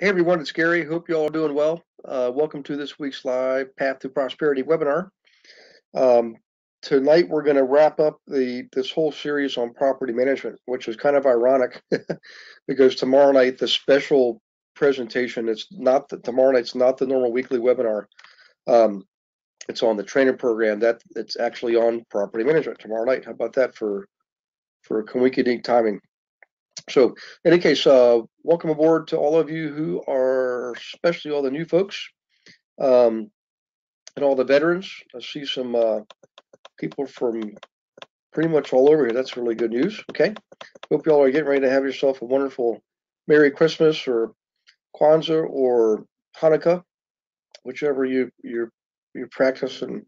Hey everyone, it's Gary. Hope you all are doing well. Uh, welcome to this week's live Path to Prosperity webinar. Um, tonight we're going to wrap up the this whole series on property management, which is kind of ironic because tomorrow night the special presentation it's not the, tomorrow night's not the normal weekly webinar. Um, it's on the training program that it's actually on property management tomorrow night. How about that for for coincident timing? So, in any case, uh, welcome aboard to all of you who are, especially all the new folks, um, and all the veterans. I see some uh, people from pretty much all over here. That's really good news. Okay, hope you all are getting ready to have yourself a wonderful Merry Christmas or Kwanzaa or Hanukkah, whichever you you you practice and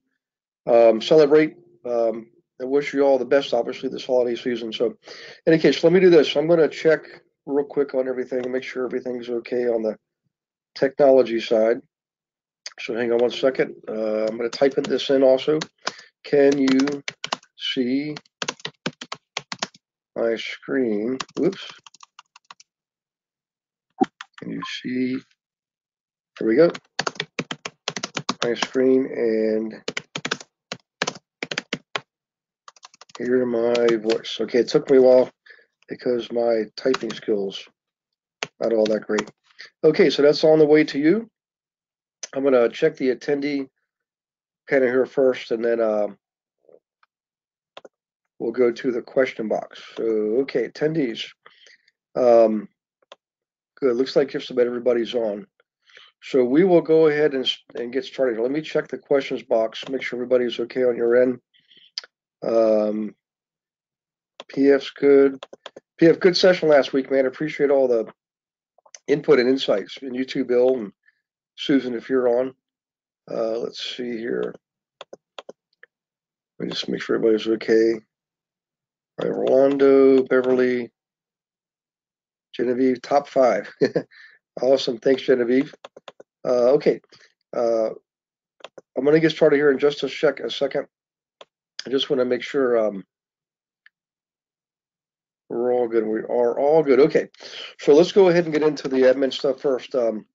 um, celebrate. Um, I wish you all the best, obviously, this holiday season. So, in any case, let me do this. I'm going to check real quick on everything and make sure everything's okay on the technology side. So, hang on one second. Uh, I'm going to type in this in also. Can you see my screen? Whoops. Can you see? There we go. My screen and hear my voice. Okay, it took me a while because my typing skills not all that great. Okay, so that's on the way to you. I'm gonna check the attendee panel here first, and then uh, we'll go to the question box. So, okay, attendees. Um, good. Looks like just about everybody's on. So we will go ahead and, and get started. Let me check the questions box, make sure everybody's okay on your end. Um, PF's good. PF, good session last week, man. Appreciate all the input and insights. And you too, Bill and Susan, if you're on. Uh, let's see here. Let me just make sure everybody's okay. All right, Rolando, Beverly, Genevieve, top five. awesome. Thanks, Genevieve. Uh, okay. Uh, I'm going to get started here in just a, sec a second. I just want to make sure um, we're all good. We are all good. Okay, so let's go ahead and get into the admin stuff first. Um,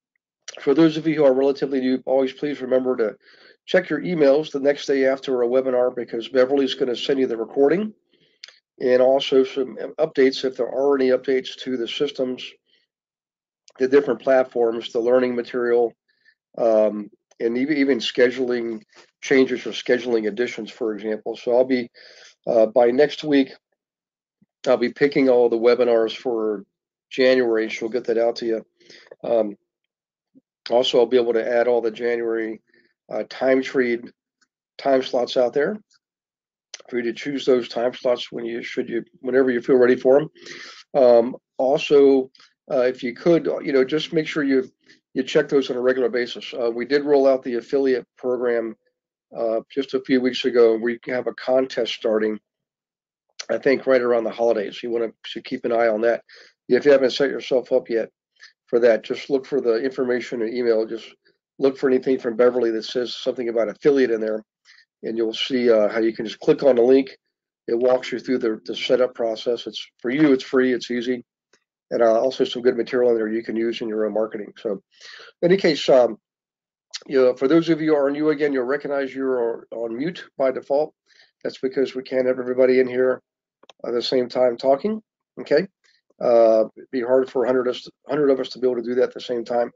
for those of you who are relatively new, always please remember to check your emails the next day after a webinar because Beverly's going to send you the recording and also some updates if there are any updates to the systems, the different platforms, the learning material, um, and even, even scheduling changes or scheduling additions, for example. So I'll be, uh, by next week, I'll be picking all the webinars for January. She'll get that out to you. Um, also, I'll be able to add all the January uh, time tree time slots out there for you to choose those time slots when you should you whenever you feel ready for them. Um, also, uh, if you could, you know, just make sure you you check those on a regular basis. Uh, we did roll out the affiliate program uh, just a few weeks ago. We have a contest starting. I think right around the holidays. You want to keep an eye on that. If you haven't set yourself up yet for that, just look for the information and email. Just look for anything from Beverly that says something about affiliate in there, and you'll see uh, how you can just click on the link. It walks you through the, the setup process. It's for you. It's free. It's easy and uh, also some good material in there you can use in your own marketing. So, in any case, um, you know, for those of you who are new again, you'll recognize you're on mute by default. That's because we can't have everybody in here at the same time talking. Okay, uh, it'd be hard for 100 of, us, 100 of us to be able to do that at the same time,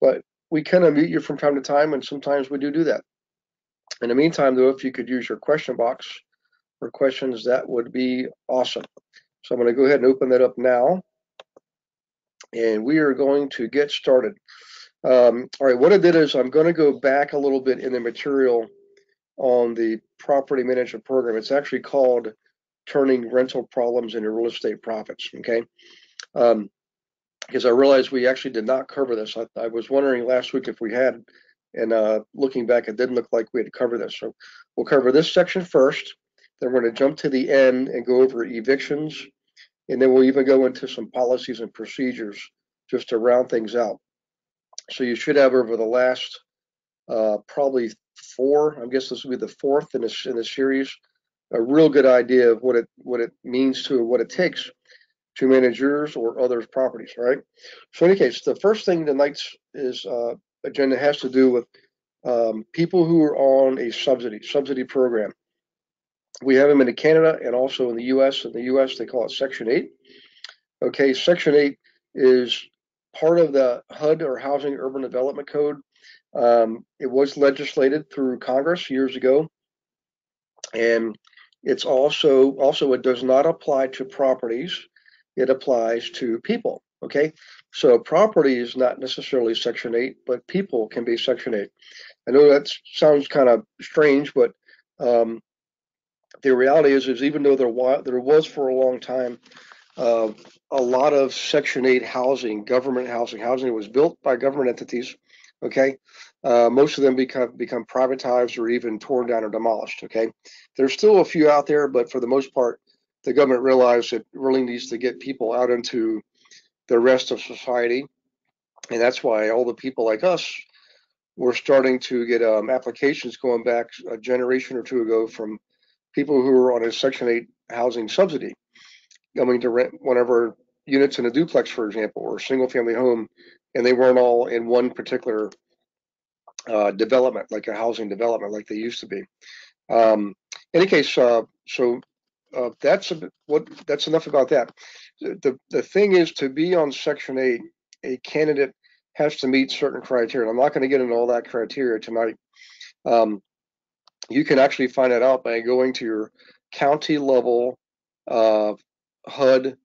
but we can unmute you from time to time, and sometimes we do do that. In the meantime, though, if you could use your question box for questions, that would be awesome. So I'm going to go ahead and open that up now and we are going to get started. Um, all right, what I did is I'm going to go back a little bit in the material on the property management program. It's actually called Turning Rental Problems into Real Estate Profits. Okay. Um, because I realized we actually did not cover this. I, I was wondering last week if we had, and uh, looking back, it didn't look like we had covered this. So we'll cover this section first. Then we're going to jump to the end and go over evictions, and then we'll even go into some policies and procedures just to round things out. So you should have over the last uh, probably four, I guess this will be the fourth in this in the series, a real good idea of what it what it means to what it takes to manage yours or others' properties, right? So in any case, the first thing tonight's is uh, agenda has to do with um, people who are on a subsidy subsidy program. We have them in Canada and also in the U.S. In the U.S., they call it Section 8. Okay, Section 8 is part of the HUD or Housing Urban Development Code. Um, it was legislated through Congress years ago, and it's also also it does not apply to properties. It applies to people. Okay, so property is not necessarily Section 8, but people can be Section 8. I know that sounds kind of strange, but um, the reality is, is even though there, there was for a long time uh, a lot of Section 8 housing, government housing, housing was built by government entities. Okay, uh, most of them become become privatized or even torn down or demolished. Okay, there's still a few out there, but for the most part, the government realized it really needs to get people out into the rest of society, and that's why all the people like us were starting to get um, applications going back a generation or two ago from people who were on a Section 8 housing subsidy coming to rent one of our units in a duplex, for example, or a single family home, and they weren't all in one particular uh, development, like a housing development, like they used to be. Um, in any case, uh, so uh, that's a, what that's enough about that. The the thing is to be on Section Eight, a candidate has to meet certain criteria. I'm not going to get into all that criteria tonight. Um, you can actually find it out by going to your county level uh, HUD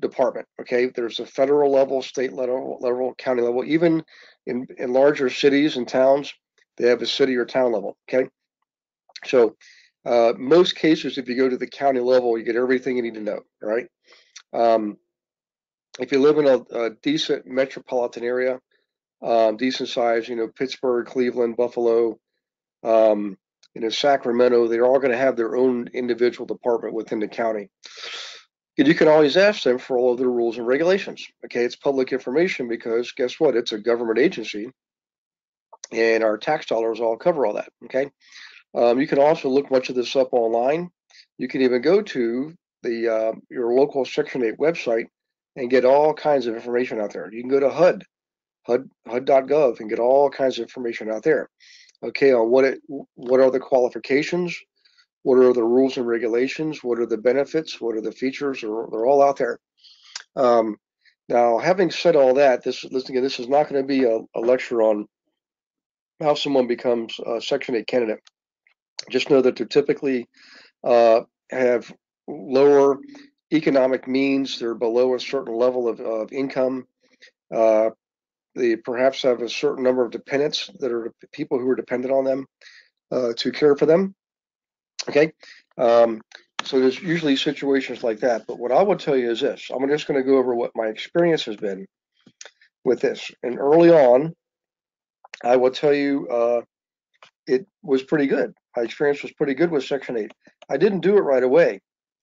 department. Okay, there's a federal level, state level, level, county level. Even in in larger cities and towns, they have a city or town level. Okay, so uh, most cases, if you go to the county level, you get everything you need to know. Right. Um, if you live in a, a decent metropolitan area, um, decent size, you know, Pittsburgh, Cleveland, Buffalo, um, you know, Sacramento, they're all going to have their own individual department within the county. And you can always ask them for all of their rules and regulations. Okay, it's public information because guess what? It's a government agency, and our tax dollars all cover all that. Okay, um, you can also look much of this up online. You can even go to the uh, your local Section 8 website and get all kinds of information out there. You can go to HUD, HUD, HUD.gov, and get all kinds of information out there. Okay, on what it, what are the qualifications, what are the rules and regulations, what are the benefits, what are the features, they're, they're all out there. Um, now, having said all that, this, listen again, this is not going to be a, a lecture on how someone becomes a Section 8 candidate. Just know that they're typically uh, have lower economic means, they're below a certain level of, of income. Uh, they perhaps have a certain number of dependents that are people who are dependent on them uh, to care for them. Okay, um, so there's usually situations like that. But what I will tell you is this: I'm just going to go over what my experience has been with this. And early on, I will tell you uh, it was pretty good. My experience was pretty good with Section 8. I didn't do it right away.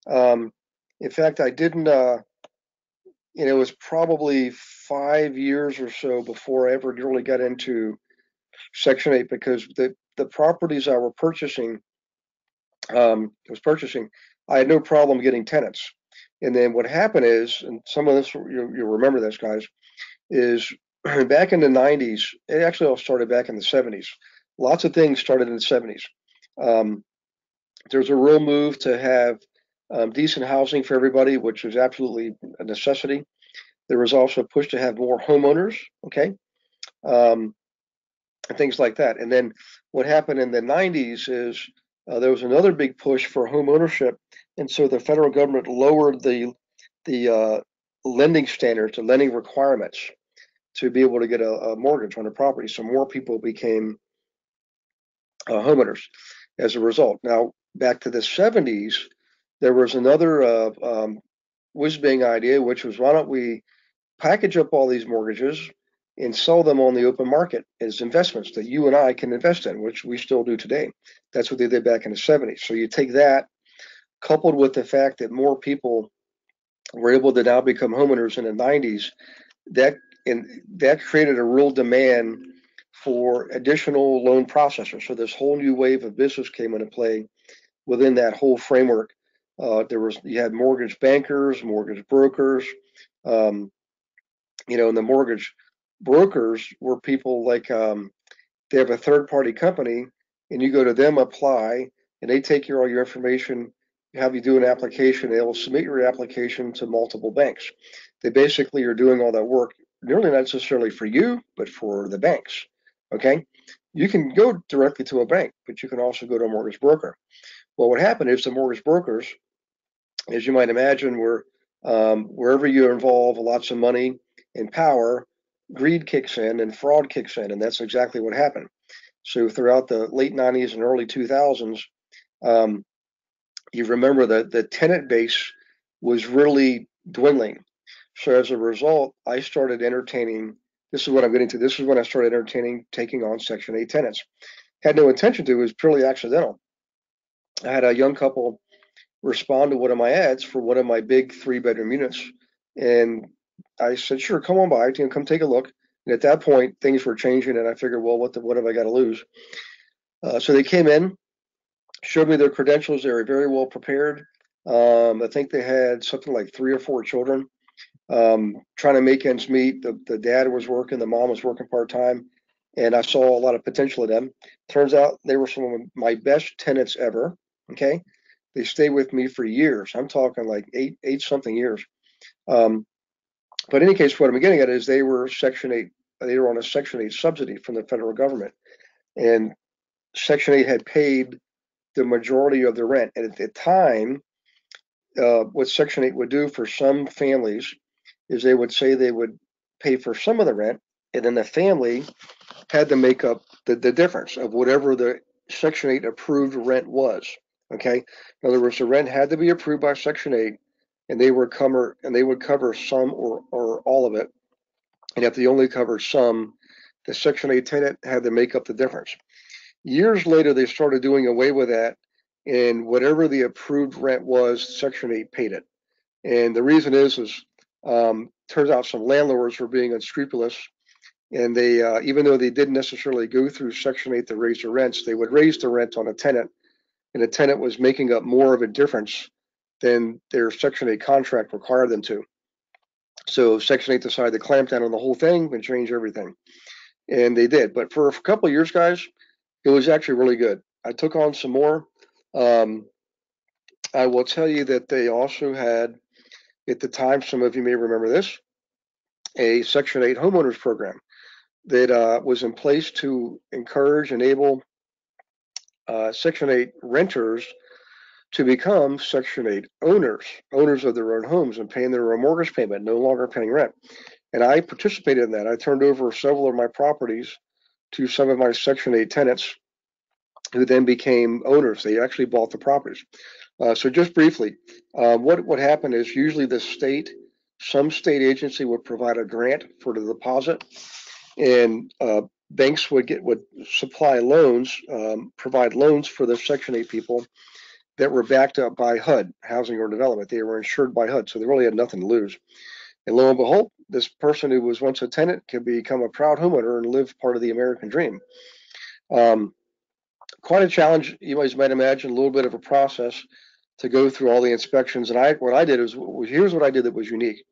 Um, in fact, I didn't, uh, know, it was probably five years or so before I ever really got into Section 8 because the, the properties I were purchasing, um, was purchasing, I had no problem getting tenants. And then what happened is, and some of this, you, you remember this, guys, is back in the 90s, it actually all started back in the 70s. Lots of things started in the 70s. Um, there's a real move to have um, decent housing for everybody, which is absolutely a necessity. There was also a push to have more homeowners, okay, um, and things like that. And then what happened in the 90s is uh, there was another big push for home ownership, and so the federal government lowered the the uh, lending standards, the lending requirements to be able to get a, a mortgage on a property. So more people became uh, homeowners as a result. Now back to the 70s, there was another uh, um, whiz bang idea, which was why don't we package up all these mortgages and sell them on the open market as investments that you and I can invest in, which we still do today. That's what they did back in the 70s. So you take that, coupled with the fact that more people were able to now become homeowners in the 90s, that and that created a real demand for additional loan processors. So this whole new wave of business came into play within that whole framework Uh, there was you had mortgage bankers, mortgage brokers, um, you know, and the mortgage brokers were people like um, they have a third party company, and you go to them, apply, and they take your all your information, have you do an application. They will submit your application to multiple banks. They basically are doing all that work, nearly not necessarily for you, but for the banks. Okay, you can go directly to a bank, but you can also go to a mortgage broker. Well, what happened is the mortgage brokers, as you might imagine, were um, wherever you involve lots of money and power, greed kicks in and fraud kicks in, and that's exactly what happened. So throughout the late 90s and early 2000s, um, you remember that the tenant base was really dwindling. So as a result, I started entertaining this is what I'm getting to. This is when I started entertaining taking on Section 8 tenants. Had no intention to, it was purely accidental. I had a young couple respond to one of my ads for one of my big three bedroom units. And I said, sure, come on by, you know, come take a look. And at that point, things were changing, and I figured, well, what the, what have I got to lose? Uh, so they came in, showed me their credentials. They were very well prepared. Um, I think they had something like three or four children um, trying to make ends meet. The, the dad was working, the mom was working part time, and I saw a lot of potential in them. Turns out they were some of my best tenants ever. Okay, they stayed with me for years. I'm talking like eight, eight something years. Um, but in any case, what I'm getting at is they were Section 8, they were on a Section 8 subsidy from the federal government. And Section 8 had paid the majority of the rent. And at the time, uh, what Section 8 would do for some families is they would say they would pay for some of the rent, and then the family had to make up the, the difference of whatever the Section 8 approved rent was. Okay. In other words, the rent had to be approved by Section 8, and they would cover and they would cover some or, or all of it. And if they only covered some, the Section 8 tenant had to make up the difference. Years later, they started doing away with that, and whatever the approved rent was, Section 8 paid it. And the reason is, is um, turns out some landlords were being unscrupulous, and they, uh, even though they didn't necessarily go through Section 8 to raise the rents, they would raise the rent on a tenant, and the tenant was making up more of a difference than their Section 8 contract required them to. So Section 8 decided to clamp down on the whole thing and change everything. And they did. But for a couple years, guys, it was actually really good. I took on some more. Um, I will tell you that they also had at the time, some of you may remember this, a Section 8 homeowners program that uh, was in place to encourage, and enable uh, Section 8 renters to become Section 8 owners, owners of their own homes and paying their own mortgage payment, no longer paying rent. And I participated in that. I turned over several of my properties to some of my Section 8 tenants who then became owners. They actually bought the properties. Uh, so just briefly, uh, what what happened is usually the state, some state agency would provide a grant for the deposit, and uh, banks would get would supply loans, um, provide loans for the Section 8 people that were backed up by HUD, Housing or Development. They were insured by HUD, so they really had nothing to lose. And lo and behold, this person who was once a tenant can become a proud homeowner and live part of the American dream. Um, quite a challenge, you guys might imagine, a little bit of a process to go through all the inspections. And I, what I did is, here's what I did that was unique.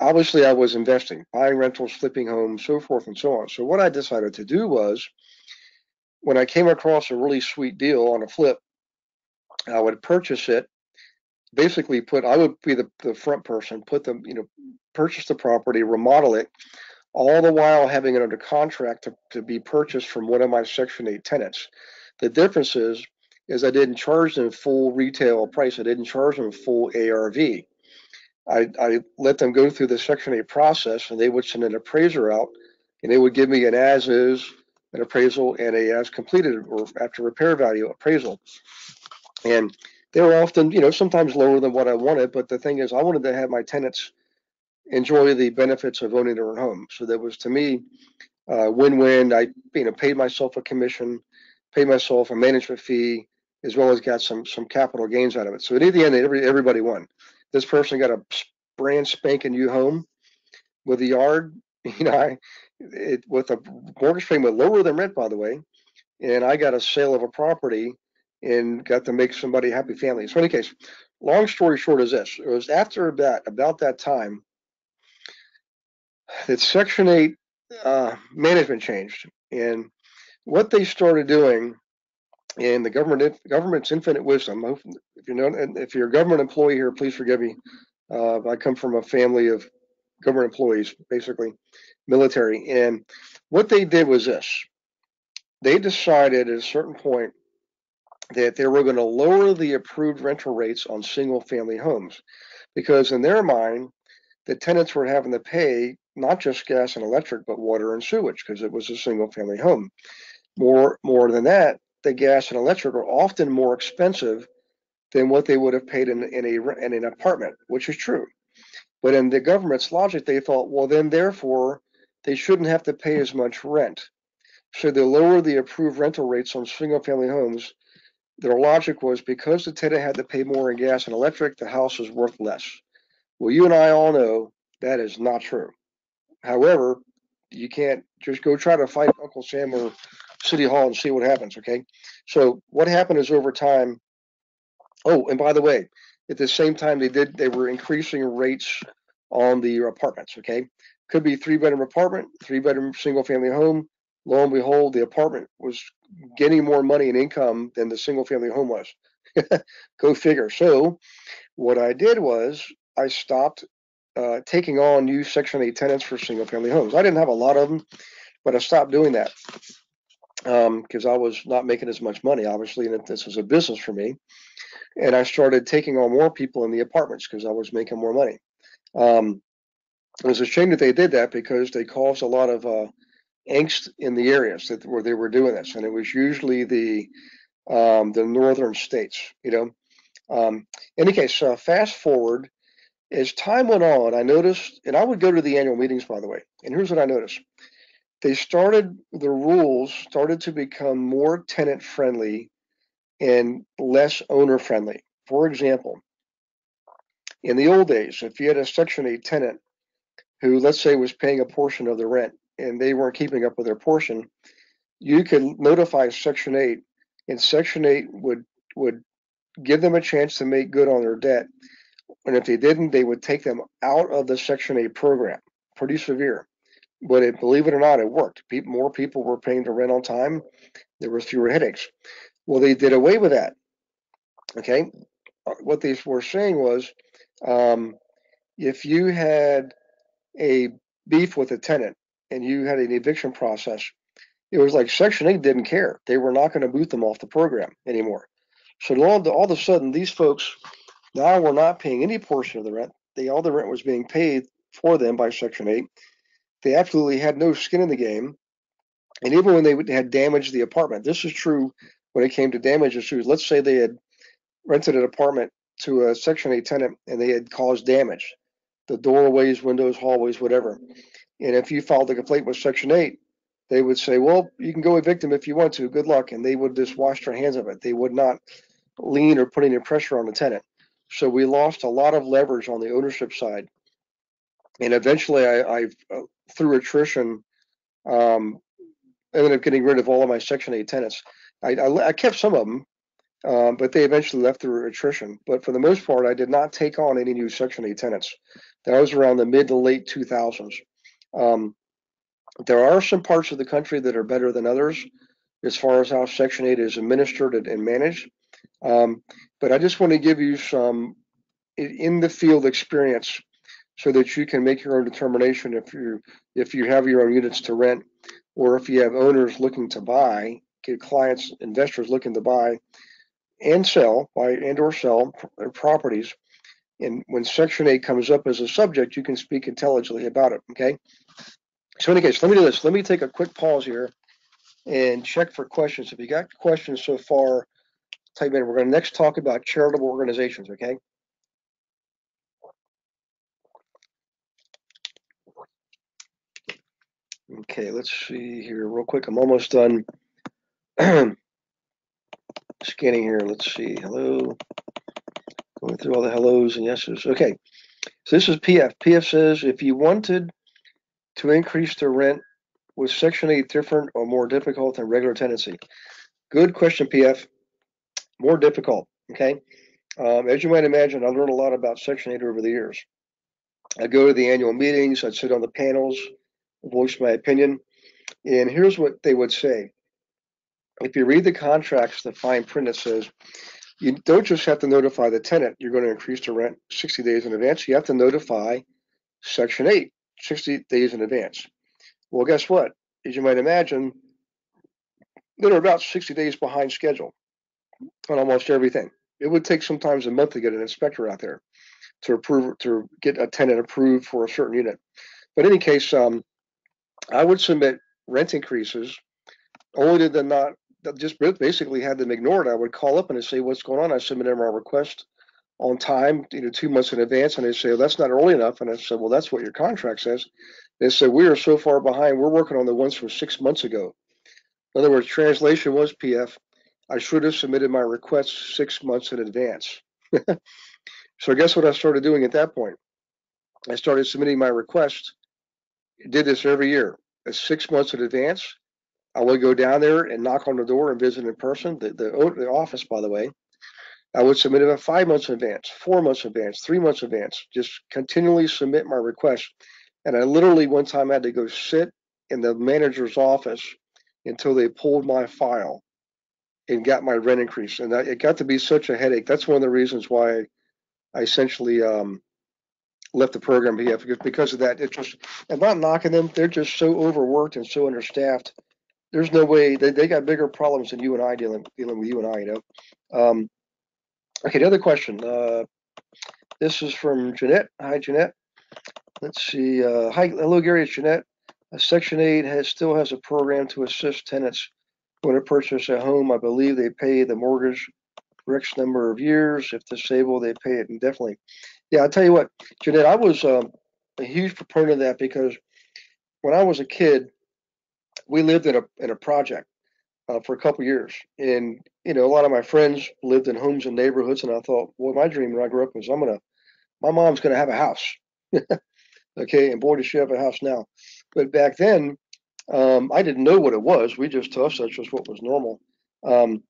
Obviously, I was investing, buying rentals, flipping homes, so forth and so on. So what I decided to do was, when I came across a really sweet deal on a flip, I would purchase it. Basically, put I would be the, the front person, put them, you know, purchase the property, remodel it, all the while having it under contract to, to be purchased from one of my Section 8 tenants. The difference is is I didn't charge them full retail price. I didn't charge them full ARV. I, I let them go through the Section 8 process and they would send an appraiser out and they would give me an as is, an appraisal, and a as completed or after repair value appraisal. And they were often, you know, sometimes lower than what I wanted. But the thing is, I wanted to have my tenants enjoy the benefits of owning their own home. So that was to me win-win. I, you know, paid myself a commission, paid myself a management fee, as well as got some some capital gains out of it. So at the end, every, everybody won. This person got a brand spanking new home with a yard, you know, I, it, with a mortgage payment lower than rent, by the way, and I got a sale of a property and got to make somebody happy family. So in any case, long story short is this: it was after that about that time that Section Eight uh, management changed, and what they started doing, and the government government's infinite wisdom. If you're know, if you're a government employee here, please forgive me. Uh, I come from a family of government employees, basically military, and what they did was this: they decided at a certain point that they were going to lower the approved rental rates on single family homes. Because in their mind the tenants were having to pay not just gas and electric but water and sewage because it was a single family home. More more than that the gas and electric are often more expensive than what they would have paid in, in a in an apartment which is true. But in the government's logic they thought well then therefore they shouldn't have to pay as much rent. So they lower the approved rental rates on single family homes their logic was because the tenant had to pay more in gas and electric, the house is worth less. Well, you and I all know that is not true. However, you can't just go try to fight Uncle Sam or City Hall and see what happens, okay? So what happened is over time, oh, and by the way, at the same time they did, they were increasing rates on the apartments, okay? Could be three bedroom apartment, three bedroom single family home, lo and behold, the apartment was getting more money and income than the single family home was. Go figure. So, what I did was I stopped uh, taking on new Section 8 tenants for single family homes. I didn't have a lot of them, but I stopped doing that because um, I was not making as much money, obviously, and if this was a business for me. And I started taking on more people in the apartments because I was making more money. Um, it was a shame that they did that because they caused a lot of uh, angst in the areas that where they were doing this, and it was usually the um, the northern states. You know, um, in any case, uh, fast forward as time went on, I noticed, and I would go to the annual meetings, by the way. And here's what I noticed: they started the rules started to become more tenant friendly and less owner friendly. For example, in the old days, if you had a Section 8 tenant who, let's say, was paying a portion of the rent, and they weren't keeping up with their portion, you could notify Section 8, and Section 8 would would give them a chance to make good on their debt. And if they didn't, they would take them out of the Section 8 program. Pretty severe. But it, believe it or not, it worked. People, more people were paying the rent on time. There were fewer headaches. Well, they did away with that. Okay. Uh, what they were saying was um, if you had a beef with a tenant and you had an eviction process, it was like Section 8 didn't care. They were not going to boot them off the program anymore. So all, all of a sudden, these folks now were not paying any portion of the rent. They, all the rent was being paid for them by Section 8. They absolutely had no skin in the game. And even when they had damaged the apartment, this is true when it came to damage issues. Let's say they had rented an apartment to a Section 8 tenant and they had caused damage the doorways, windows, hallways, whatever. And if you filed a complaint with Section 8, they would say, well, you can go evict him if you want to. Good luck. And they would just wash their hands of it. They would not lean or put any pressure on the tenant. So we lost a lot of leverage on the ownership side. And eventually, I, I uh, through attrition, um, ended up getting rid of all of my Section 8 tenants. I, I, I kept some of them, um, but they eventually left through attrition. But for the most part, I did not take on any new Section 8 tenants. That was around the mid to late 2000s. Um, there are some parts of the country that are better than others as far as how Section 8 is administered and managed. Um, but I just want to give you some in the field experience so that you can make your own determination if you if you have your own units to rent or if you have owners looking to buy, get clients, investors looking to buy and sell, buy and or sell properties. And when Section 8 comes up as a subject, you can speak intelligently about it. Okay. So in any case, let me do this. Let me take a quick pause here and check for questions. If you got questions so far, type in. We're going to next talk about charitable organizations, okay? Okay, let's see here real quick. I'm almost done scanning here. Let's see. Hello. Going through all the hellos and yeses. Okay. So this is PF. PF says if you wanted to increase the rent was Section 8 different or more difficult than regular tenancy? Good question, PF. more difficult. Okay. Um, as you might imagine, I learned a lot about Section 8 over the years. I go to the annual meetings, I'd sit on the panels, voice my opinion. And here's what they would say. If you read the contracts, the fine print, it says you don't just have to notify the tenant you're going to increase the rent 60 days in advance. You have to notify Section 8 60 days in advance. Well, guess what? As you might imagine, they're about 60 days behind schedule on almost everything. It would take sometimes a month to get an inspector out there to approve to get a tenant approved for a certain unit. But in any case, um, I would submit rent increases only to the not just basically had them ignored. I would call up and say, "What's going on?" I submitted my request on time, you know, two months in advance, and they say, well, "That's not early enough." And I said, "Well, that's what your contract says." They said, "We are so far behind. We're working on the ones from six months ago." In other words, translation was PF. I should have submitted my request six months in advance. so guess what I started doing at that point? I started submitting my request. Did this every year, six months in advance. I would go down there and knock on the door and visit in person. The, the, the office, by the way, I would submit it five months in advance, four months in advance, three months in advance, just continually submit my request. And I literally one time had to go sit in the manager's office until they pulled my file and got my rent increase. And it got to be such a headache. That's one of the reasons why I essentially um, left the program because, because of that. It just, I'm not knocking them. They're just so overworked and so understaffed. There's no way they, they got bigger problems than you and I dealing dealing with you and I. You know. Um, okay. The other question. Uh, this is from Jeanette. Hi, Jeanette. Let's see. Uh, hi, hello, Gary. It's Jeanette. Uh, Section 8 has still has a program to assist tenants when to purchase a home. I believe they pay the mortgage for X number of years. If disabled, they pay it indefinitely. Yeah, I'll tell you what, Jeanette, I was um, a huge proponent of that because when I was a kid, we lived in a in a project uh, for a couple years, and you know a lot of my friends lived in homes and neighborhoods, and I thought, well, my dream when I grew up was I'm gonna, my mom's gonna have a house, okay, and boy does she have a house now. But back then, um, I didn't know what it was. We just to us that's just what was normal. Um,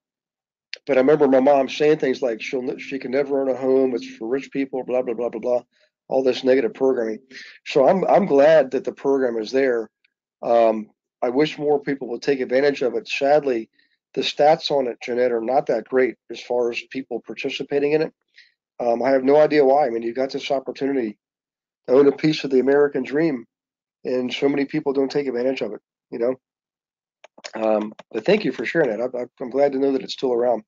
but I remember my mom saying things like she'll she can never own a home. It's for rich people. Blah blah blah blah blah. All this negative programming. So I'm I'm glad that the program is there. Um, I wish more people would take advantage of it. Sadly, the stats on it, Jeanette, are not that great as far as people participating in it. Um, I have no idea why. I mean, you've got this opportunity to own a piece of the American dream, and so many people don't take advantage of it. You know. Um, but thank you for sharing it. I, am glad to know that it's still around.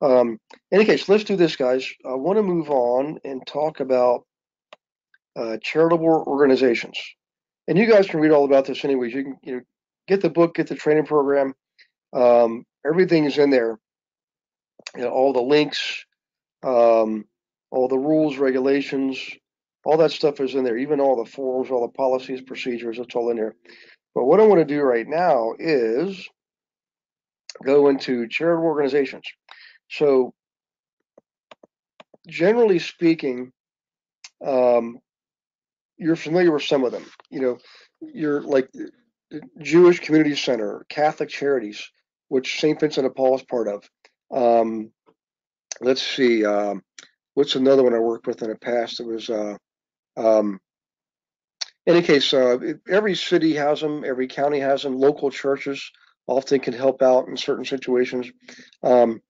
Um, in any case, let's do this, guys. I want to move on and talk about uh, charitable organizations. And you guys can read all about this anyways. You can you know, get the book, get the training program. Um, everything is in there. You know, all the links, um, all the rules, regulations, all that stuff is in there. Even all the forms, all the policies, procedures, it's all in there. But what I want to do right now is go into charitable organizations. So, generally speaking, um, you're familiar with some of them. You know, you're like Jewish Community Center, Catholic Charities, which St. Vincent de Paul is part of. Um, let's see, um, what's another one I worked with in the past? It was uh, um, any case, uh, every city has them, every county has them. Local churches often can help out in certain situations. Um,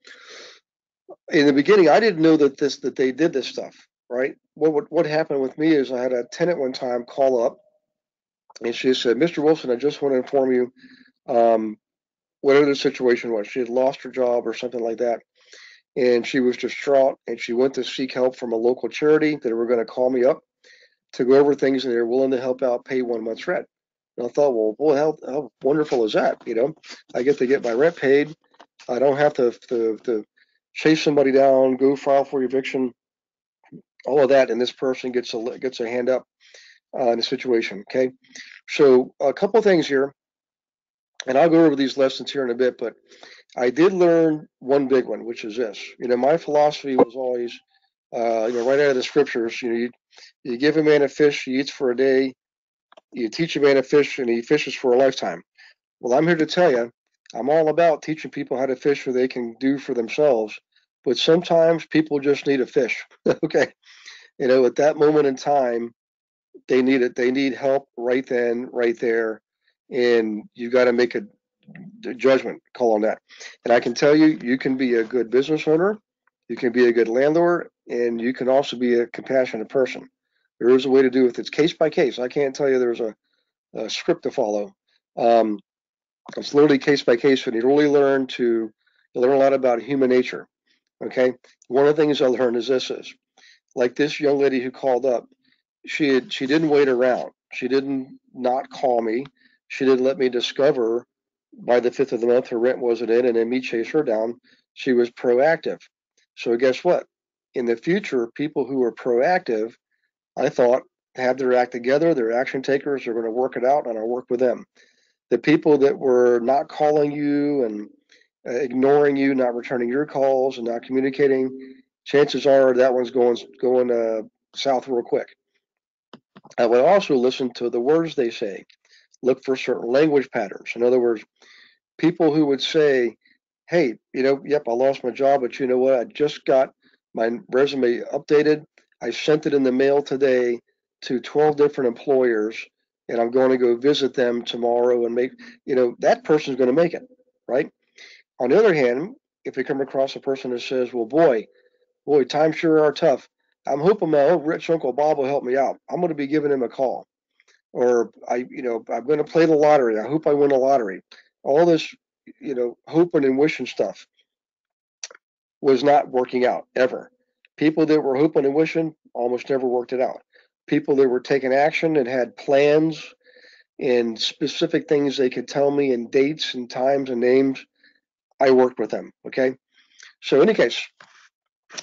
in the beginning, I didn't know that this that they did this stuff. Right? What what, what happened with me is I had a tenant one time call up, and she said, "Mr. Wilson, I just want to inform you, um, whatever the situation was, she had lost her job or something like that." And she was distraught, and she went to seek help from a local charity that were going to call me up to go over things and they're willing to help out pay one month's rent. And I thought, well, boy, how, how wonderful is that? You know, I get to get my rent paid. I don't have to, to, to chase somebody down, go file for eviction, all of that. And this person gets a, gets a hand up uh, in the situation. Okay. So a couple things here, and I'll go over these lessons here in a bit, but I did learn one big one, which is this. You know, my philosophy was always, uh, you know, right out of the scriptures, you know, you, you give a man a fish, he eats for a day. You teach a man to fish, and he fishes for a lifetime. Well, I'm here to tell you, I'm all about teaching people how to fish so they can do for themselves but sometimes people just need a fish. okay. You know, at that moment in time, they need it. They need help right then, right there. And you've got to make a, judgment call on that. And I can tell you, you can be a good business owner, you can be a good landlord, and you can also be a compassionate person. There is a way to do it. It's case by case. I can't tell you there's a, a script to follow. Um, it's literally case by case, and you really learn to you learn a lot about human nature. Okay, one of the things I learned is this: is like this young lady who called up. She she didn't wait around. She didn't not call me. She didn't let me discover by the fifth of the month her rent wasn't in, and then me chase her down. She was proactive. So guess what? In the future, people who are proactive, I thought, have their act together. They're action takers. They're going to work it out, and I work with them the people that were not calling you and uh, ignoring you, not returning your calls and not communicating, chances are that one's going going uh, south real quick. I would also listen to the words they say. Look for certain language patterns. In other words, people who would say, "Hey, you know, yep, I lost my job, but you know what? I just got my resume updated. I sent it in the mail today to 12 different employers and I'm going to go visit them tomorrow and make, you know, that person's going to make it, right? On the other hand, if we come across a person that says, well, boy, boy, times sure are tough. I'm hoping my old rich uncle Bob will help me out. I'm going to be giving him a call. Or I, you know, I'm going to play the lottery. I hope I win a lottery. All this, you know, hoping and wishing stuff was not working out ever. People that were hoping and wishing almost never worked it out people that were taking action and had plans and specific things they could tell me and dates and times and names, I worked with them. Okay. So, in any case,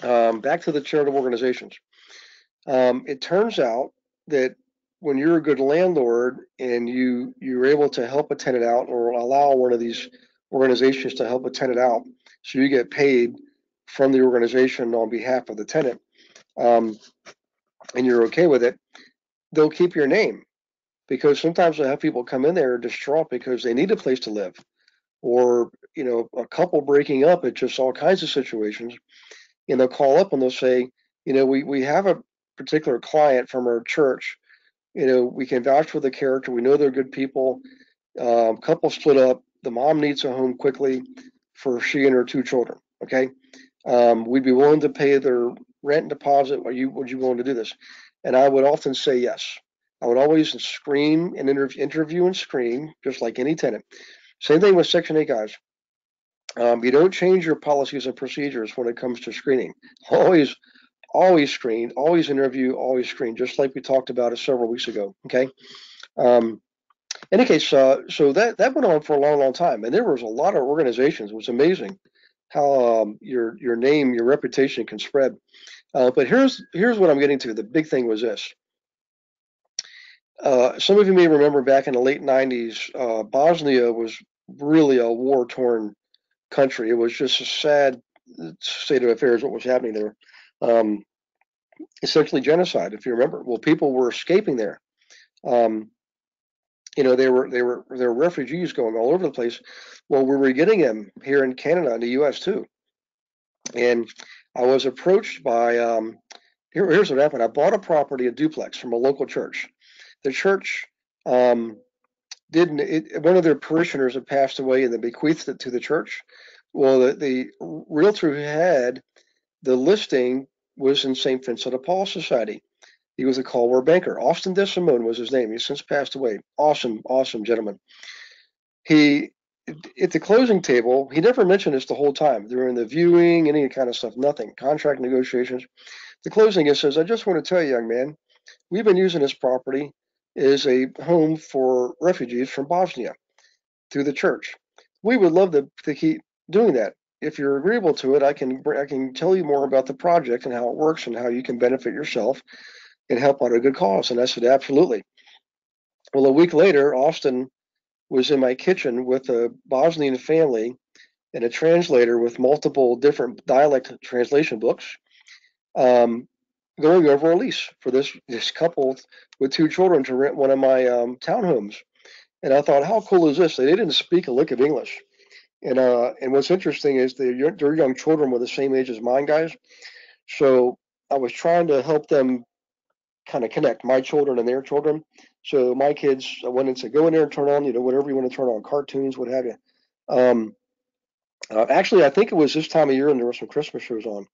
um, back to the charitable organizations. Um, it turns out that when you're a good landlord and you you're able to help a tenant out or allow one of these organizations to help a tenant out, so you get paid from the organization on behalf of the tenant. Um, and you're okay with it, they'll keep your name because sometimes I have people come in there distraught because they need a place to live, or you know, a couple breaking up. It's just all kinds of situations, and they'll call up and they'll say, you know, we we have a particular client from our church. You know, we can vouch for the character. We know they're good people. Um, couple split up. The mom needs a home quickly for she and her two children. Okay, um, we'd be willing to pay their rent and deposit? Are you would you willing to do this? And I would often say yes. I would always scream and interview, interview and scream, just like any tenant. Same thing with Section 8 guys. Um, you don't change your policies and procedures when it comes to screening. Always, always screen, always interview, always screen, just like we talked about it several weeks ago. Okay. Um, in any case, uh, so that that went on for a long, long time, and there was a lot of organizations. It was amazing how um, your your name, your reputation can spread. Uh, but here's here's what I'm getting to. The big thing was this. Uh, some of you may remember back in the late 90s, uh, Bosnia was really a war-torn country. It was just a sad state of affairs what was happening there. Um, essentially genocide, if you remember. Well, people were escaping there. Um, you know, they were they were there were refugees going all over the place. Well, we were getting them here in Canada and the U.S. too. And I was approached by um, here, here's what happened. I bought a property, a duplex from a local church. The church um, didn't. It, one of their parishioners had passed away, and they bequeathed it to the church. Well, the, the realtor who had the listing was in St. Vincent de Paul Society. He was a Coldwell Banker. Austin DeSimone was his name. He's since passed away. Awesome, awesome gentleman. He at the closing table, he never mentioned this the whole time during the viewing, any kind of stuff, nothing. Contract negotiations. The closing, it says, I just want to tell you, young man, we've been using this property as a home for refugees from Bosnia through the church. We would love to, to keep doing that. If you're agreeable to it, I can I can tell you more about the project and how it works and how you can benefit yourself and help out a good cause. And I said, absolutely. Well, a week later, Austin was in my kitchen with a Bosnian family and a translator with multiple different dialect translation books, um, going over a lease for this this couple with two children to rent one of my um, townhomes. And I thought, how cool is this? They didn't speak a lick of English. And uh, and what's interesting is they're, they're young children were the same age as mine, guys. So I was trying to help them kind of connect my children and their children. So my kids, I went and said, go in there and turn on, you know, whatever you want to turn on, cartoons, what have you. Um, uh, actually, I think it was this time of year, and there were some Christmas shows on.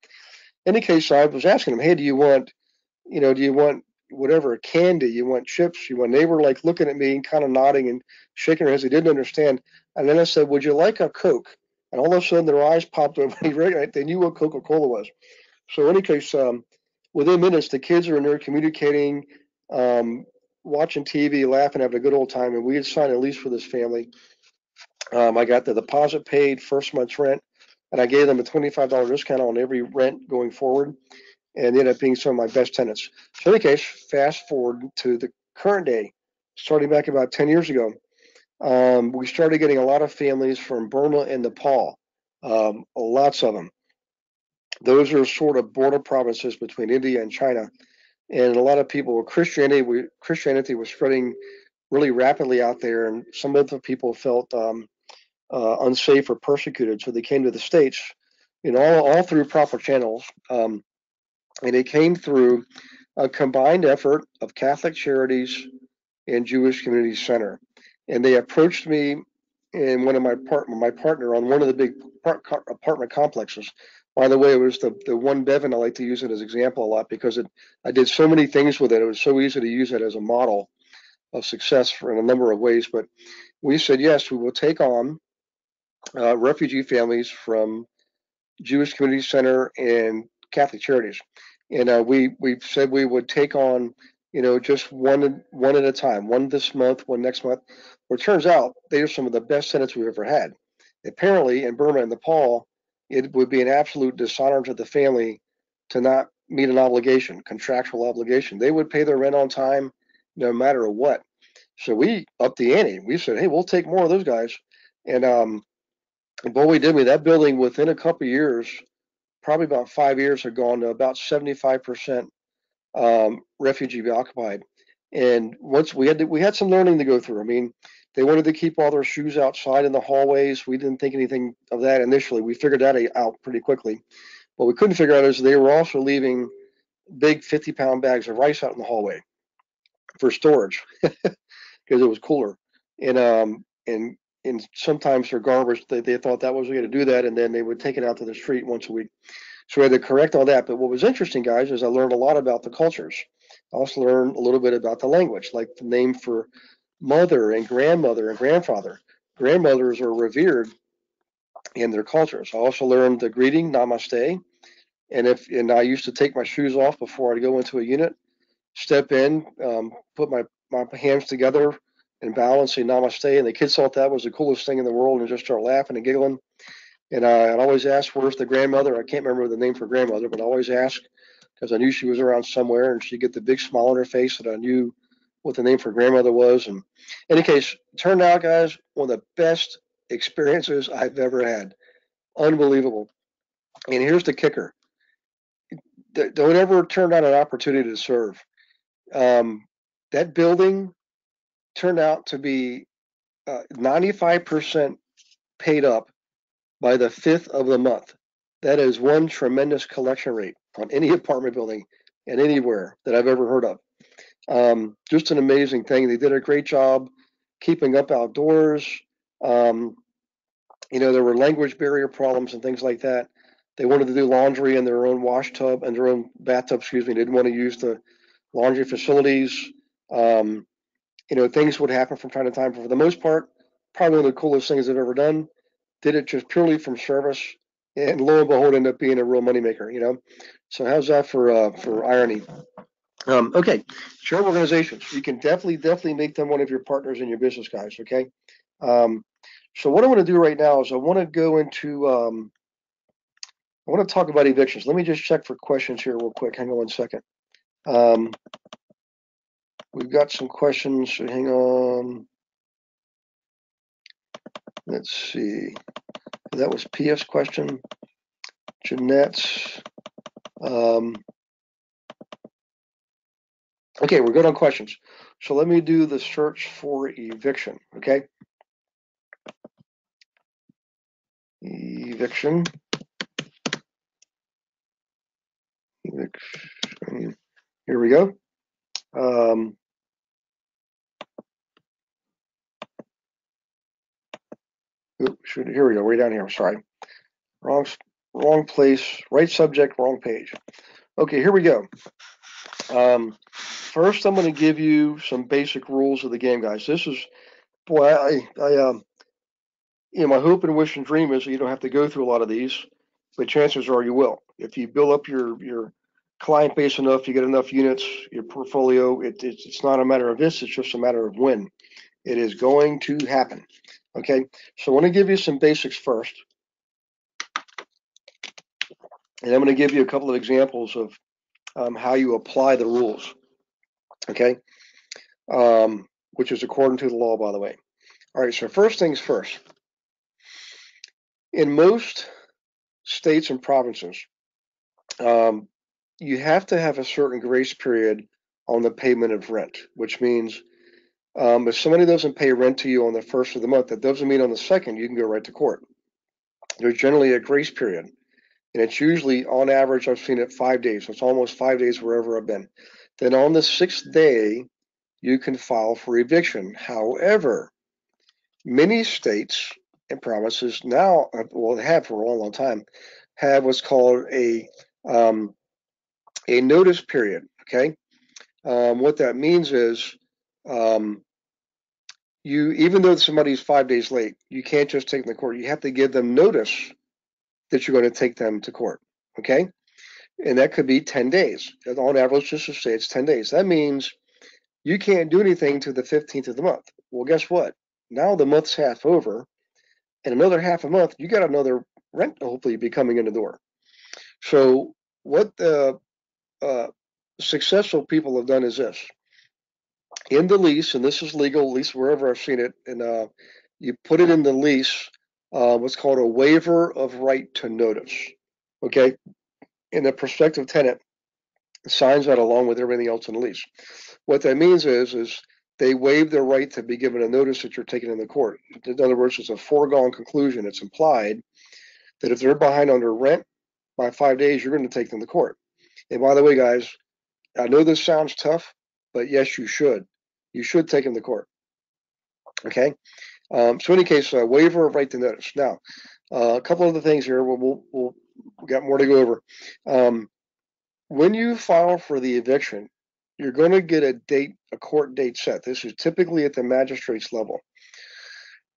Any case, I was asking them, hey, do you want, you know, do you want whatever candy? You want chips? You want? They were like looking at me and kind of nodding and shaking their heads. They didn't understand. And then I said, would you like a Coke? And all of a sudden, their eyes popped open. Right, they knew what Coca-Cola was. So, in any case, um, within minutes, the kids are in there communicating, um, watching TV, laughing, having a good old time. And we had signed a lease for this family. Um, I got the deposit paid, first month's rent, and I gave them a $25 discount on every rent going forward. And ended up being some of my best tenants. So, in any case, fast forward to the current day, starting back about 10 years ago, um, we started getting a lot of families from Burma and Nepal, um, lots of them. Those are sort of border provinces between India and China, and a lot of people Christianity we, Christianity was spreading really rapidly out there, and some of the people felt um, uh, unsafe or persecuted, so they came to the states, know, all, all through proper channels, um, and it came through a combined effort of Catholic Charities and Jewish Community Center, and they approached me and one of my part my partner on one of the big apartment complexes by the way, it was the, the one Bevan I like to use it as example a lot because it I did so many things with it. It was so easy to use it as a model of success for, in a number of ways. But we said yes, we will take on uh, refugee families from Jewish Community Center and Catholic Charities, and uh, we we said we would take on you know just one one at a time, one this month, one next month. Well, it turns out they are some of the best tenants we've ever had. Apparently, in Burma and Nepal, it would be an absolute dishonor to the family to not meet an obligation, contractual obligation. They would pay their rent on time no matter what. So we upped the ante. We said, hey, we'll take more of those guys. And um, boy, we did me. That building within a couple years, probably about five years, had gone to about 75% um, refugee occupied. And once we had to, we had some learning to go through. I mean, they wanted to keep all their shoes outside in the hallways. We didn't think anything of that initially. We figured that out pretty quickly. What we couldn't figure out is they were also leaving big 50 pound bags of rice out in the hallway for storage because it was cooler. And um and and sometimes for garbage they, they thought that was going to do that and then they would take it out to the street once a week. So we had to correct all that. But what was interesting, guys, is I learned a lot about the cultures. I also learned a little bit about the language, like the name for mother and grandmother and grandfather. Grandmothers are revered in their cultures. I also learned the greeting namaste. And if and I used to take my shoes off before I'd go into a unit, step in, um, put my, my hands together and say namaste. And the kids thought that was the coolest thing in the world and just start laughing and giggling. And I, I'd always ask, where's the grandmother? I can't remember the name for grandmother, but I always ask because I knew she was around somewhere and she'd get the big smile on her face that I knew what the name for grandmother was. And in any case, turned out, guys, one of the best experiences I've ever had. Unbelievable. And here's the kicker don't ever turn down an opportunity to serve. Um, that building turned out to be uh, 95% paid up by the fifth of the month. That is one tremendous collection rate on any apartment building and anywhere that I've ever heard of. Um, just an amazing thing. They did a great job keeping up outdoors. Um, you know, there were language barrier problems and things like that. They wanted to do laundry in their own wash tub and their own bathtub, excuse me. They didn't want to use the laundry facilities. Um, you know, things would happen from time to time. But for the most part, probably one of the coolest things I've ever done. Did it just purely from service, and lo and behold, ended up being a real moneymaker. You know, so how's that for uh, for irony? Um, okay, share organizations. You can definitely, definitely make them one of your partners in your business, guys. Okay. Um, so what I want to do right now is I want to go into, um, I want to talk about evictions. Let me just check for questions here real quick. Hang on one second. Um, we've got some questions. So hang on. Let's see. That was PS question. Jeanette's. Um, Okay, we're good on questions. So let me do the search for eviction, okay? eviction. Eviction. Here we go. Um, should, here we go, way down here. I'm sorry, wrong, wrong place, right subject, wrong page. Okay, here we go. Um, first, I'm going to give you some basic rules of the game, guys. This is, boy, I, I, um, you know, my hope and wish and dream is that you don't have to go through a lot of these, but chances are you will. If you build up your your client base enough, you get enough units, your portfolio. It, it, it's not a matter of this; it's just a matter of when. It is going to happen. Okay, so I want to give you some basics first, and I'm going to give you a couple of examples of um, how you apply the rules. Okay, um, which is according to the law, by the way. All right, so first things first. In most states and provinces, um, you have to have a certain grace period on the payment of rent, which means um, if somebody doesn't pay rent to you on the first of the month, that doesn't mean on the second you can go right to court. There's generally a grace period, and it's usually on average I've seen it five days. So it's almost five days wherever I've been. Then on the sixth day, you can file for eviction. However, many states and provinces now, uh, well, they have for a long, long time, have what's called a um, a notice period. Okay, um, what that means is um, you even though somebody's five days late, you can't just take them to court. You have to give them notice that you're going to take them to court. Okay, and that could be 10 days. On average, just to say it's 10 days. That means you can't do anything to the 15th of the month. Well, guess what? Now the month's half over, and another half a month, you got another rent hopefully be coming in the door. So what the uh, successful people have done is this. In the lease, and this is legal, at least wherever I've seen it, and uh, you put it in the lease, uh, what's called a waiver of right to notice. Okay, and the prospective tenant signs that along with everything else in the lease. What that means is, is they waive their right to be given a notice that you're taking in the court. In other words, it's a foregone conclusion. It's implied that if they're behind on their rent by five days, you're going to take them to court. And by the way, guys, I know this sounds tough, but yes, you should. You should take them to court. Okay. Um, so, in any case, a waiver of right to notice. Now, uh, a couple of the things here. We'll, we'll, we'll we got more to go over. Um, when you file for the eviction, you're going to get a date, a court date set. This is typically at the magistrate's level.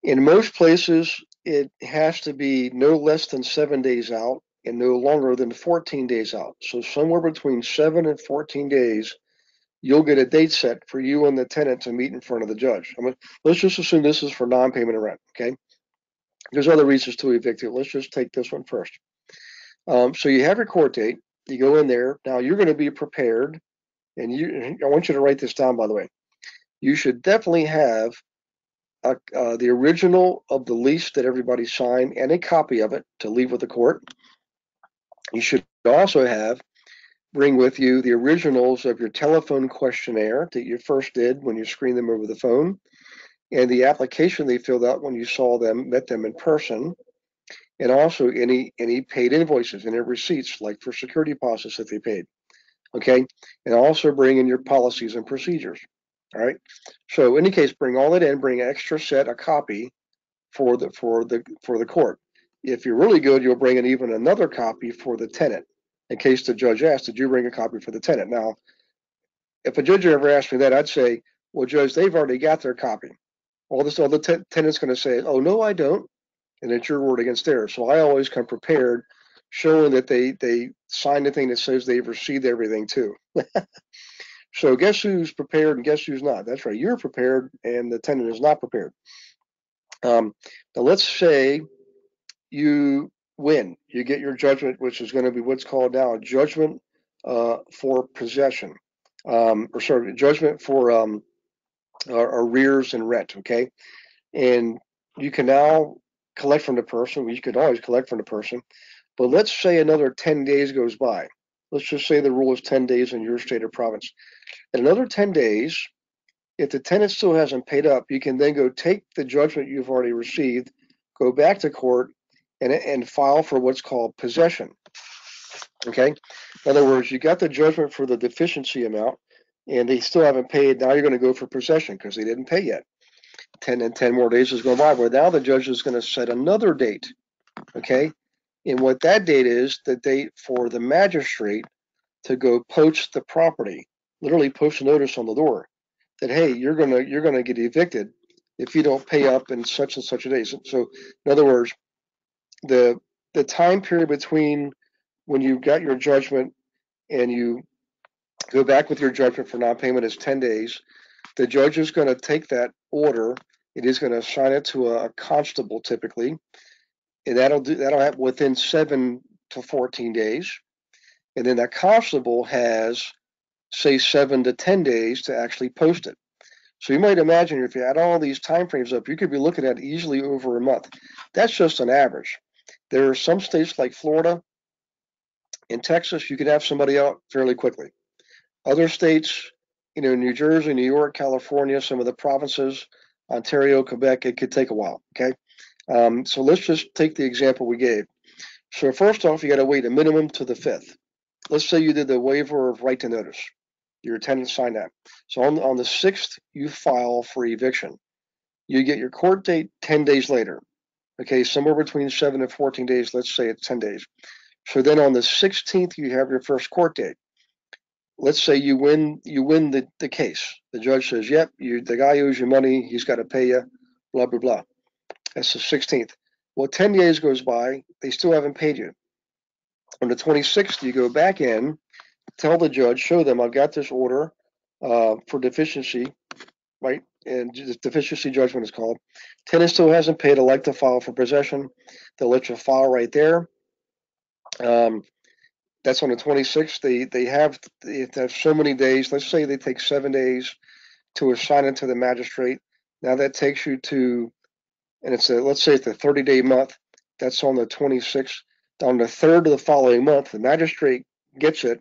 In most places, it has to be no less than seven days out and no longer than 14 days out. So somewhere between seven and 14 days, you'll get a date set for you and the tenant to meet in front of the judge. I mean, let's just assume this is for non-payment of rent. Okay. There's other reasons to evict you. Let's just take this one first. Um, so you have your court date. You go in there. Now you're going to be prepared, and you. I want you to write this down, by the way. You should definitely have a, uh, the original of the lease that everybody signed and a copy of it to leave with the court. You should also have bring with you the originals of your telephone questionnaire that you first did when you screened them over the phone, and the application they filled out when you saw them, met them in person and also any any paid invoices, any receipts, like for security deposits that they paid. Okay, and also bring in your policies and procedures. All right. So in any case, bring all that in. Bring an extra set, a copy for the for the for the court. If you're really good, you'll bring in even another copy for the tenant, in case the judge asks, "Did you bring a copy for the tenant?" Now, if a judge ever asked me that, I'd say, "Well, judge, they've already got their copy." All this, all the tenant's going to say, "Oh no, I don't." and it's your word against theirs. So I always come prepared, showing that they they signed the thing that says they've received everything too. so guess who's prepared and guess who's not? That's right, you're prepared, and the tenant is not prepared. Um, now let's say you win, you get your judgment, which is going to be what's called now a judgment uh, for possession, um, or sorry, judgment for um, arrears and rent. Okay, and you can now collect from the person. You could always collect from the person. But let's say another 10 days goes by. Let's just say the rule is 10 days in your state or province. In another 10 days, if the tenant still hasn't paid up, you can then go take the judgment you've already received, go back to court, and, and file for what's called possession. Okay. In other words, you got the judgment for the deficiency amount and they still haven't paid. Now you're going to go for possession because they didn't pay yet. 10 and 10 more days is going by. Well, now the judge is going to set another date. Okay. And what that date is, the date for the magistrate to go post the property, literally post a notice on the door that, hey, you're going to, you're going to get evicted if you don't pay up in such and such a day. So in other words, the, the time period between when you got your judgment and you go back with your judgment for non-payment is 10 days. The judge is going to take that order. It is going to assign it to a constable typically, and that'll do that'll happen within seven to 14 days. And then that constable has, say, seven to 10 days to actually post it. So you might imagine if you add all these time frames up, you could be looking at easily over a month. That's just an average. There are some states like Florida in Texas, you could have somebody out fairly quickly. Other states, you know, New Jersey, New York, California, some of the provinces, Ontario, Quebec, it could take a while. Okay. Um, so let's just take the example we gave. So first off, you got to wait a minimum to the fifth. Let's say you did the waiver of right to notice. Your tenant signed that. So on, on the sixth, you file for eviction. You get your court date 10 days later. Okay, somewhere between seven and 14 days. Let's say it's 10 days. So then on the 16th, you have your first court date. Let's say you win you win the, the case. The judge says, yep, you the guy owes you money, he's got to pay you, blah, blah, blah. That's the 16th. Well, 10 days goes by, they still haven't paid you. On the 26th, you go back in, tell the judge, show them, I've got this order uh, for deficiency, right? And the deficiency judgment is called. Tenant still hasn't paid. I'd like to file for possession. They'll let you file right there. Um, that's on the 26th. They they have they have so many days. Let's say they take seven days to assign it to the magistrate. Now that takes you to, and it's a let's say it's a 30 day month. That's on the 26th. On the third of the following month, the magistrate gets it.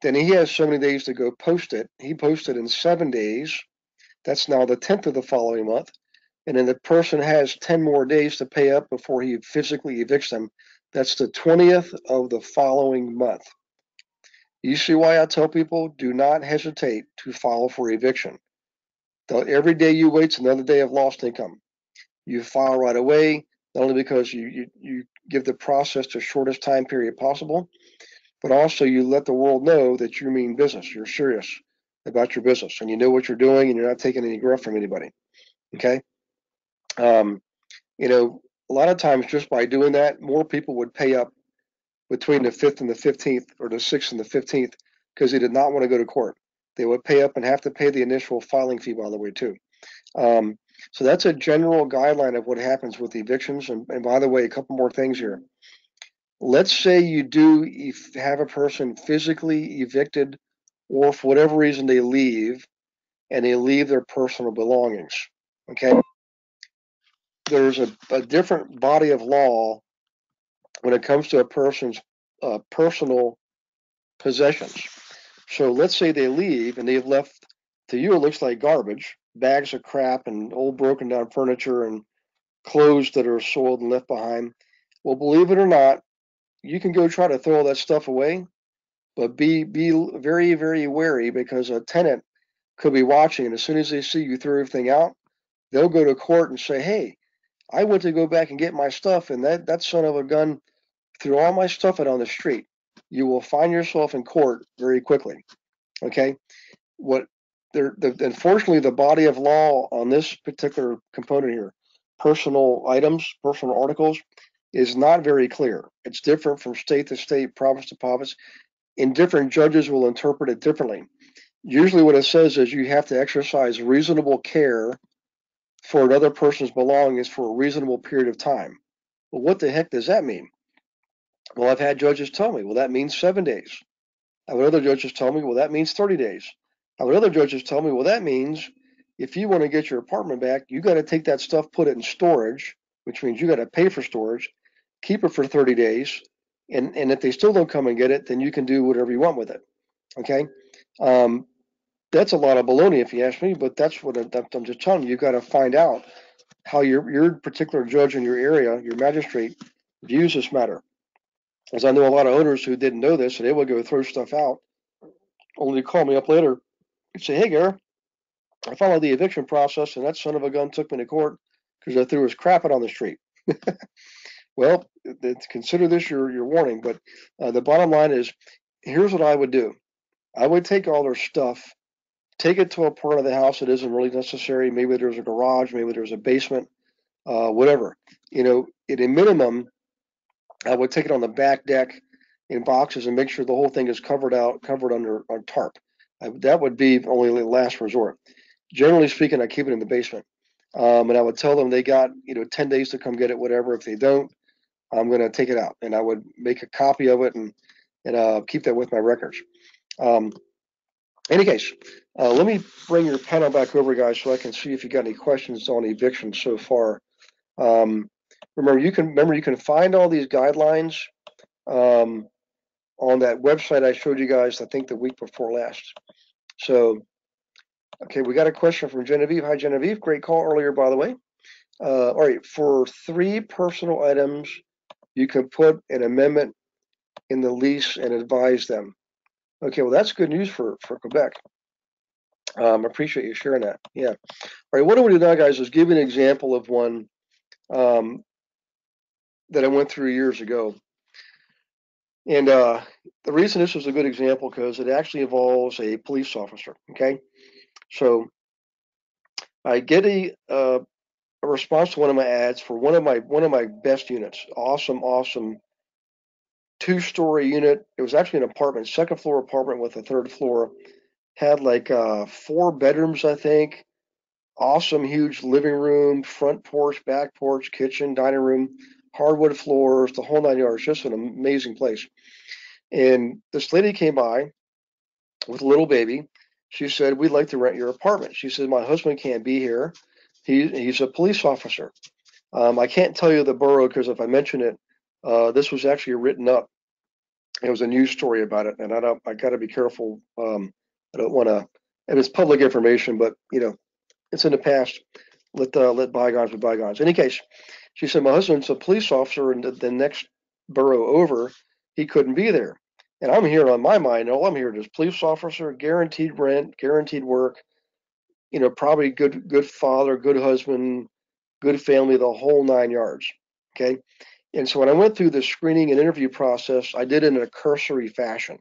Then he has so many days to go post it. He posted in seven days. That's now the 10th of the following month. And then the person has 10 more days to pay up before he physically evicts them. That's the 20th of the following month. You see why I tell people do not hesitate to file for eviction. Every day you wait another day of lost income. You file right away, not only because you, you, you give the process the shortest time period possible, but also you let the world know that you mean business. You're serious about your business and you know what you're doing and you're not taking any gruff from anybody. Okay. Um, you know, a lot of times just by doing that, more people would pay up between the 5th and the 15th or the 6th and the 15th because they did not want to go to court. They would pay up and have to pay the initial filing fee, by the way, too. Um, so that's a general guideline of what happens with the evictions. And, and by the way, a couple more things here. Let's say you do have a person physically evicted, or for whatever reason they leave, and they leave their personal belongings. Okay there's a, a different body of law when it comes to a person's uh, personal possessions. So let's say they leave and they've left to you it looks like garbage, bags of crap and old broken down furniture and clothes that are soiled and left behind. Well, believe it or not, you can go try to throw all that stuff away, but be be very very wary because a tenant could be watching, and as soon as they see you throw everything out, they'll go to court and say, "Hey, I went to go back and get my stuff, and that, that son of a gun threw all my stuff out on the street. You will find yourself in court very quickly. Okay, what there, the, unfortunately, the body of law on this particular component here, personal items, personal articles, is not very clear. It's different from state to state, province to province, and different judges will interpret it differently. Usually, what it says is you have to exercise reasonable care for another person's belongings for a reasonable period of time. Well, what the heck does that mean? Well, I've had judges tell me, well, that means seven days. I've had other judges tell me, well, that means 30 days. I've had other judges tell me, well, that means if you want to get your apartment back, you got to take that stuff, put it in storage, which means you got to pay for storage, keep it for 30 days, and and if they still don't come and get it, then you can do whatever you want with it. Okay. Um, that's a lot of baloney if you ask me, but that's what I, am just telling you. You got to find out how your your particular judge in your area, your magistrate, views this matter. As I know a lot of owners who didn't know this, and they would go throw stuff out, only to call me up later and say, "Hey, Gary, I followed the eviction process, and that son of a gun took me to court because I threw his crap out on the street." well, consider this your your warning. But uh, the bottom line is, here's what I would do: I would take all their stuff, take it to a part of the house that isn't really necessary. Maybe there's a garage, maybe there's a basement, uh, whatever. You know, at a minimum, I would take it on the back deck in boxes and make sure the whole thing is covered out, covered under a tarp. I, that would be only the last resort. Generally speaking, I keep it in the basement. Um, and I would tell them they got, you know, 10 days to come get it, whatever. If they don't, I'm going to take it out. And I would make a copy of it and, and uh, keep that with my records. Um, any case, uh, let me bring your panel back over, guys, so I can see if you got any questions on eviction so far. Um, remember, you can remember you can find all these guidelines um, on that website I showed you guys. I think the week before last. So, okay, we got a question from Genevieve. Hi, Genevieve. Great call earlier, by the way. Uh, all right, for three personal items, you can put an amendment in the lease and advise them. Okay, well, that's good news for, for Quebec. Um, I appreciate you sharing that. Yeah. All right, what I want to do now, guys, is give an example of one um, that I went through years ago. And uh, the reason this is a good example because it actually involves a police officer. Okay, so I get a, uh, a response to one of my ads for one of my one of my best units. Awesome, awesome two-story unit. It was actually an apartment, second floor apartment with a third floor. Had like uh, four bedrooms, I think. Awesome, huge living room, front porch, back porch, kitchen, dining room, hardwood floors, the whole nine yards. Just an amazing place. And this lady came by with a little baby. She said, "We'd like to rent your apartment." She said, "My husband can't be here. He, he's a police officer. Um, I can't tell you the borough because if I mention it, uh, this was actually written up. It was a news story about it, and I don't. I got to be careful. Um, I don't want to. And it's public information, but you know, it's in the past. Let uh, let bygones be bygones. In any case, she said my husband's a police officer, and the, the next borough over, he couldn't be there. And I'm here on my mind. All I'm here is police officer, guaranteed rent, guaranteed work. You know, probably good good father, good husband, good family, the whole nine yards. Okay. And so when I went through the screening and interview process, I did it in a cursory fashion.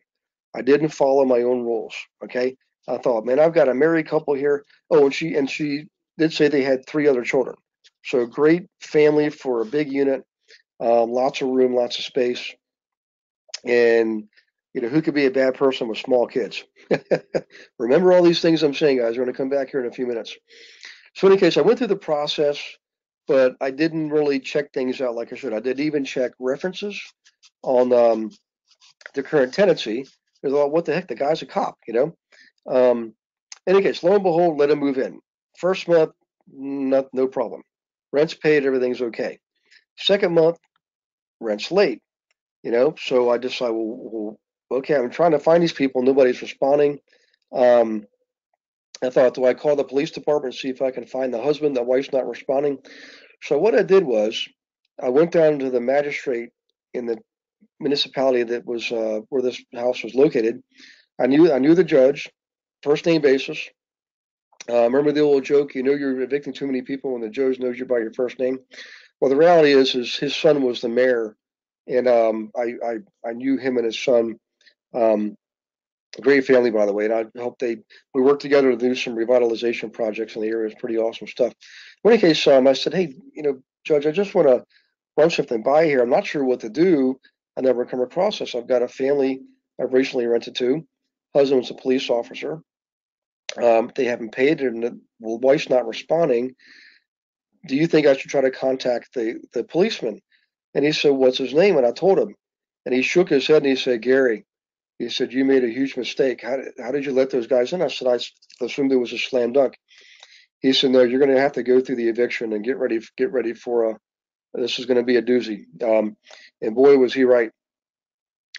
I didn't follow my own rules. Okay. I thought, man, I've got a married couple here. Oh, and she and she did say they had three other children. So great family for a big unit, um, lots of room, lots of space. And you know, who could be a bad person with small kids? Remember all these things I'm saying, guys. We're going to come back here in a few minutes. So, in any case, I went through the process but I didn't really check things out like I should. I didn't even check references on um, the current tenancy. Because well, what the heck, the guy's a cop, you know. Um, in any case, lo and behold, let him move in. First month, not no problem. Rent's paid, everything's okay. Second month, rent's late, you know. So I decided, well, well okay, I'm trying to find these people. Nobody's responding. Um, I thought, do I call the police department see if I can find the husband? The wife's not responding. So what I did was I went down to the magistrate in the municipality that was uh, where this house was located. I knew I knew the judge, first name basis. Uh, remember the old joke, you know you're evicting too many people when the judge knows you by your first name. Well, the reality is, is his son was the mayor, and um, I, I I knew him and his son. Um, great family, by the way, and I hope they we work together to do some revitalization projects in the area. It's pretty awesome stuff. In any case, um, I said, hey, you know, Judge, I just want to run something by here. I'm not sure what to do. I never come across this. I've got a family I've recently rented to. Husband's a police officer. Um, they haven't paid, it, and the wife's not responding. Do you think I should try to contact the the policeman? And he said, "What's his name?" And I told him, and he shook his head and he said, "Gary." He said, "You made a huge mistake. How did, how did you let those guys in?" I said, "I assumed it was a slam dunk." He said, "No, you're going to have to go through the eviction and get ready. Get ready for a. This is going to be a doozy." Um, and boy, was he right.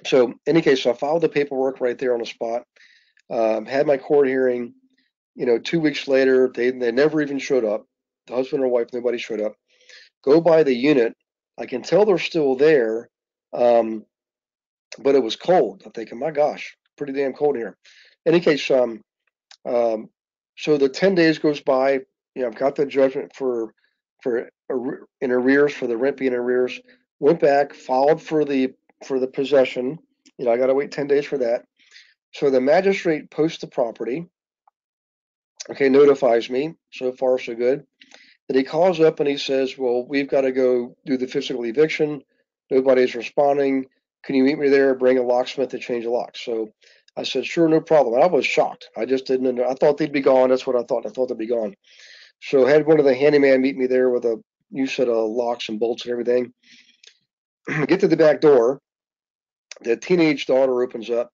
So, in any case, so I filed the paperwork right there on the spot. Um, had my court hearing. You know, two weeks later, they they never even showed up. the husband or wife, nobody showed up. Go by the unit. I can tell they're still there, um, but it was cold. I'm thinking, my gosh, pretty damn cold here. In any case, um, um, so the 10 days goes by. You know, I've got the judgment for for in arrears for the rent being in arrears. Went back, filed for the for the possession. You know, I got to wait 10 days for that. So the magistrate posts the property. Okay, notifies me. So far, so good. Then he calls up and he says, Well, we've got to go do the physical eviction. Nobody's responding. Can you meet me there? Bring a locksmith to change the locks. So I said, Sure, no problem. I was shocked. I just didn't know. I thought they'd be gone. That's what I thought. I thought they'd be gone. So I had one of the handyman meet me there with a new set of locks and bolts and everything. Get to the back door. The teenage daughter opens up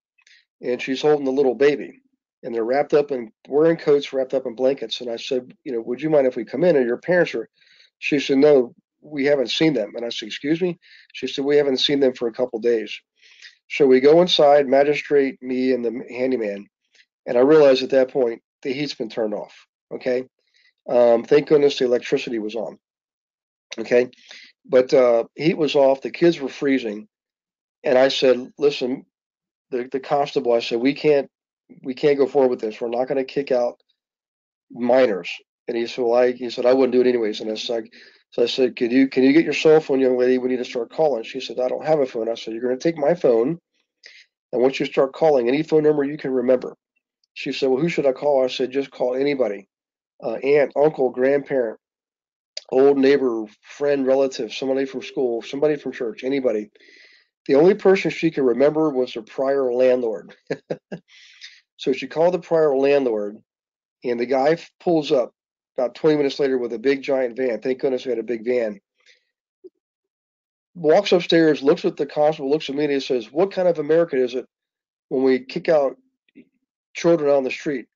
and she's holding the little baby and they're wrapped up in wearing coats wrapped up in blankets and i said you know would you mind if we come in and your parents are she said no we haven't seen them. And i said excuse me? She said we haven't seen them for a couple days. So we go inside magistrate me and the handyman. And i realized at that point the heat's been turned off okay? Um, thank goodness the electricity was on okay? But uh, heat was off the kids were freezing. And i said listen the, the constable i said we can't we can't go forward with this. We're not going to kick out minors. And he said, well, I, he said, I wouldn't do it anyways. And I said, so I said, can you, can you get your cell phone, young lady? We need to start calling. She said, I don't have a phone. I said, you're going to take my phone. And once you start calling any phone number you can remember. She said, well, who should I call? I said, just call anybody. Uh, aunt, uncle, grandparent, old neighbor, friend, relative, somebody from school, somebody from church, anybody. The only person she could remember was her prior landlord. So she called the prior landlord, and the guy pulls up about 20 minutes later with a big giant van. Thank goodness we had a big van. Walks upstairs, looks at the constable, looks at me, and says, What kind of America is it when we kick out children on the street?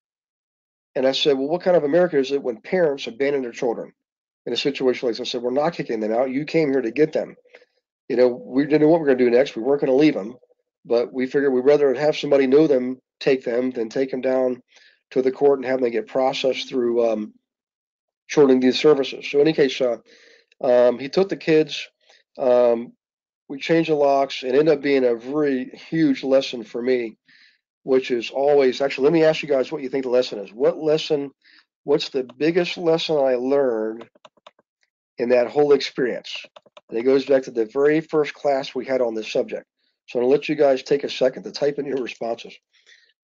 And I said, Well, what kind of America is it when parents abandon their children in a situation like this? I said, We're not kicking them out. You came here to get them. You know, we didn't know what we were going to do next. We weren't going to leave them, but we figured we'd rather have somebody know them take them, than take them down to the court and have them get processed through um, children these services. So in any case, uh, um, he took the kids. Um, we changed the locks. and ended up being a very huge lesson for me, which is always actually. Let me ask you guys what you think the lesson is. What lesson? What's the biggest lesson I learned in that whole experience? And it goes back to the very first class we had on this subject. So I'm gonna let you guys take a second to type in your responses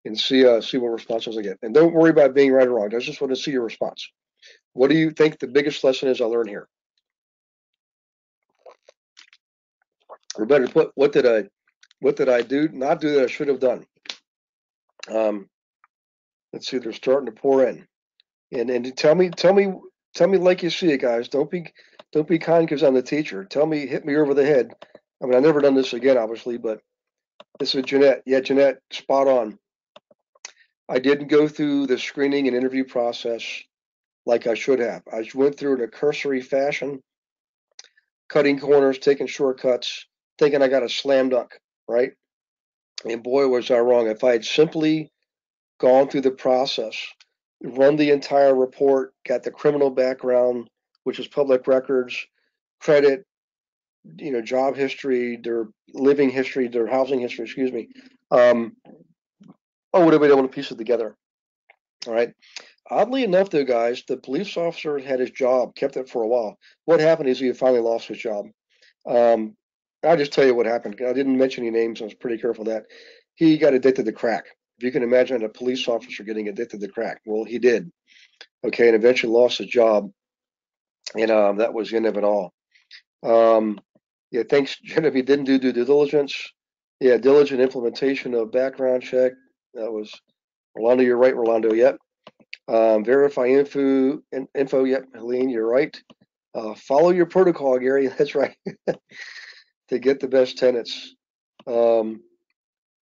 and see uh, see what responses I get. And don't worry about being right or wrong. I just want to see your response. What do you think the biggest lesson is I learned here? Or better put, what did I what did I do not do that I should have done? Um, let's see, they're starting to pour in. And and tell me tell me tell me like you see it, guys. Don't be don't be kind because I'm the teacher. Tell me, hit me over the head. I mean, I've never done this again, obviously, but this is Jeanette. Yeah, Jeanette, spot on. I didn't go through the screening and interview process like I should have. I went through in a cursory fashion, cutting corners, taking shortcuts, thinking I got a slam dunk, right? And boy, was I wrong. If I had simply gone through the process, run the entire report, got the criminal background, which is public records, credit, you know, job history, their living history, their housing history, excuse me, um, Oh, would have been able to piece it together. All right. Oddly enough, though, guys, the police officer had his job, kept it for a while. What happened is he finally lost his job. Um, I'll just tell you what happened. I didn't mention any names. I was pretty careful that. He got addicted to crack. If you can imagine a police officer getting addicted to crack, well, he did. Okay, and eventually lost his job, and um, that was the end of it all. Um, yeah, thanks, Genevieve. Didn't do due diligence. Yeah, diligent implementation of background check, that was Rolando. You're right, Rolando. Yep. Um, verify info. info. Yep, Helene. You're right. Uh, follow your protocol, Gary. That's right. to get the best tenants. Um,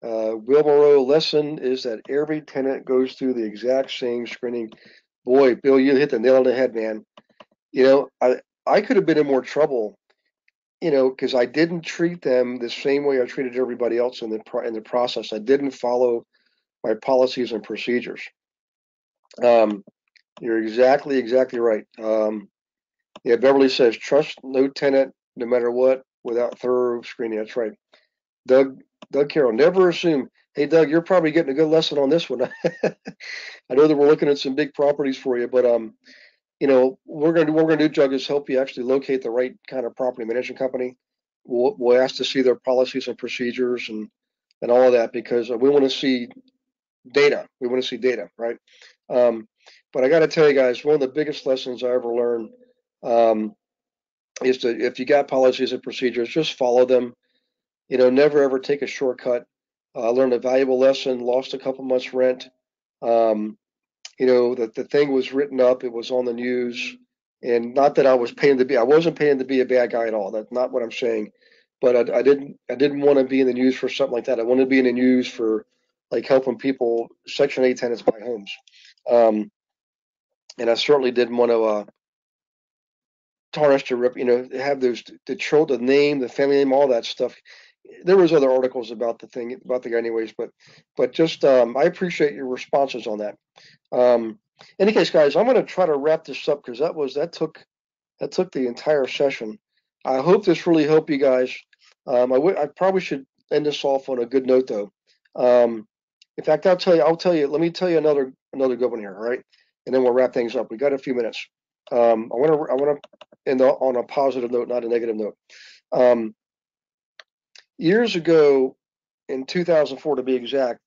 uh, lesson is that every tenant goes through the exact same screening. Boy, Bill, you hit the nail on the head, man. You know, I I could have been in more trouble, you know, because I didn't treat them the same way I treated everybody else in the in the process. I didn't follow my policies and procedures. Um, you're exactly, exactly right. Um, Yeah, Beverly says trust no tenant, no matter what, without thorough screening. That's right. Doug Doug Carroll, never assume. Hey Doug, you're probably getting a good lesson on this one. I know that we're looking at some big properties for you, but um, you know, we're gonna do we're gonna do, Doug, is help you actually locate the right kind of property management company. We'll, we'll ask to see their policies and procedures and and all of that because we want to see data. We want to see data, right? Um, but I got to tell you guys, one of the biggest lessons I ever learned um, is to if you got policies and procedures, just follow them. You know, never ever take a shortcut. Uh, I learned a valuable lesson. Lost a couple months rent. Um, you know, that the thing was written up. It was on the news, and not that I was paying to be. I wasn't paying to be a bad guy at all. That's not what I'm saying. But I, I didn't. I didn't want to be in the news for something like that. I wanted to be in the news for like helping people Section 8 tenants buy homes. Um, and I certainly didn't want to uh, tarnish the rep, you know, have those the troll, the name, the family name, all that stuff. There was other articles about the thing about the guy, anyways. But but just um, I appreciate your responses on that. Um, in any case, guys, I'm going to try to wrap this up because that was that took that took the entire session. I hope this really helped you guys. Um, I, w- I probably should end this off on a good note though. Um, in fact, I'll tell you. I'll tell you. Let me tell you another another good one here. All right, and then we'll wrap things up. We got a few minutes. Um, I want to. I want to end on a positive note, not a negative note. Um, years ago, in 2004 to be exact,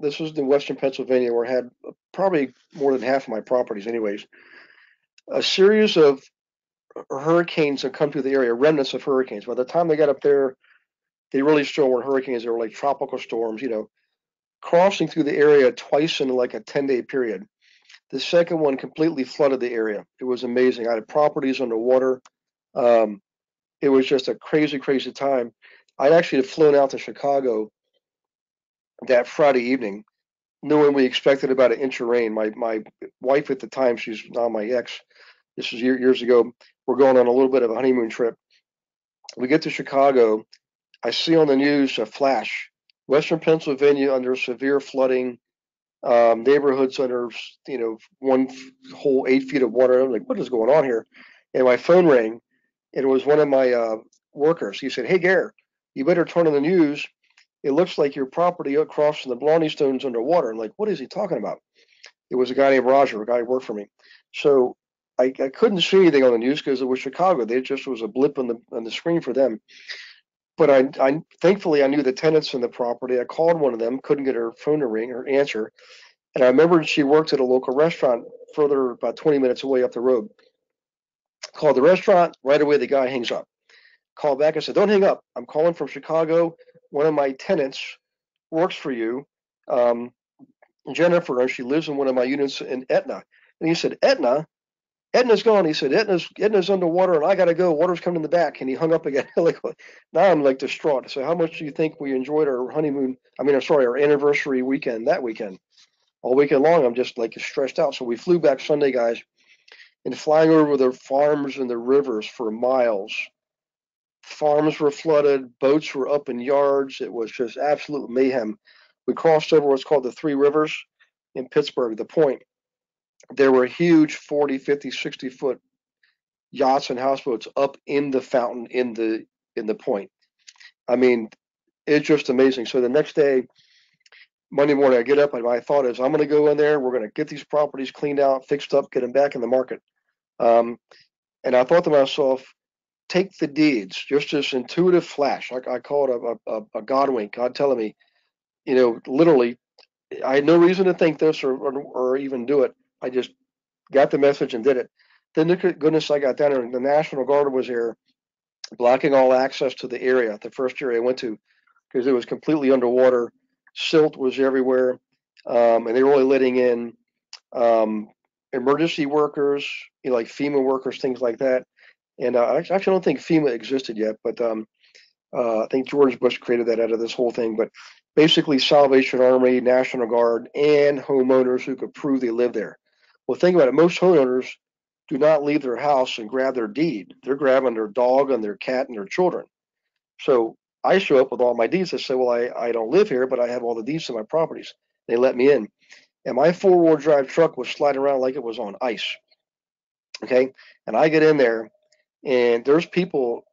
this was in Western Pennsylvania, where I had probably more than half of my properties, anyways. A series of hurricanes had come through the area, remnants of hurricanes. By the time they got up there, they really still weren't hurricanes. They were like tropical storms, you know crossing through the area twice in like a 10 day period. The second one completely flooded the area. It was amazing. I had properties underwater. Um, it was just a crazy, crazy time. I'd actually have flown out to Chicago that Friday evening, knowing we expected about an inch of rain. My my wife at the time, she's now my ex. This was year, years ago. We're going on a little bit of a honeymoon trip. We get to Chicago. I see on the news a flash Western Pennsylvania under severe flooding, um, neighborhoods under you know one whole eight feet of water. I'm like, what is going on here? And my phone rang, and it was one of my uh, workers. He said, "Hey, Gare, you better turn on the news. It looks like your property across from the Blarney Stones underwater." I'm like, what is he talking about? It was a guy named Roger, a guy who worked for me. So I, I couldn't see anything on the news because it was Chicago. They just was a blip on the on the screen for them but I, I thankfully I knew the tenants in the property. I called one of them, couldn't get her phone to ring or answer, and I remembered she worked at a local restaurant further about 20 minutes away up the road. Called the restaurant right away. The guy hangs up. Call back. I said, "Don't hang up. I'm calling from Chicago. One of my tenants works for you, um, Jennifer, and she lives in one of my units in Etna." And he said, "Etna." Etna's gone. He said, Etna's, Etna's underwater and I gotta go. Water's coming in the back. And he hung up again. like now I'm like distraught. So how much do you think we enjoyed our honeymoon? I mean, I'm sorry, our anniversary weekend that weekend. All weekend long, I'm just like stressed out. So we flew back Sunday, guys, and flying over the farms and the rivers for miles. Farms were flooded, boats were up in yards. It was just absolute mayhem. We crossed over what's called the Three Rivers in Pittsburgh, the point there were huge 40 50 60 foot yachts and houseboats up in the fountain in the in the point. I mean it's just amazing. So the next day monday morning i get up and my thought is i'm going to go in there we're going to get these properties cleaned out fixed up get them back in the market. Um, and i thought to myself take the deeds just this intuitive flash i, I call it a, a, a god wink god telling me you know literally i had no reason to think this or, or, or even do it I just got the message and did it. Then goodness I got down there. And the National Guard was here, blocking all access to the area, the first area I went to, because it was completely underwater. Silt was everywhere, um, and they were only letting in um, emergency workers, you know, like FEMA workers, things like that. And uh, I actually don't think FEMA existed yet, but um, uh, I think George Bush created that out of this whole thing. But basically, Salvation Army, National Guard, and homeowners who could prove they live there. Well, think about it. Most homeowners do not leave their house and grab their deed. They're grabbing their dog and their cat and their children. So I show up with all my deeds. I say, well, I, I don't live here, but I have all the deeds to my properties. They let me in. And my four wheel drive truck was sliding around like it was on ice. Okay. And I get in there and there's people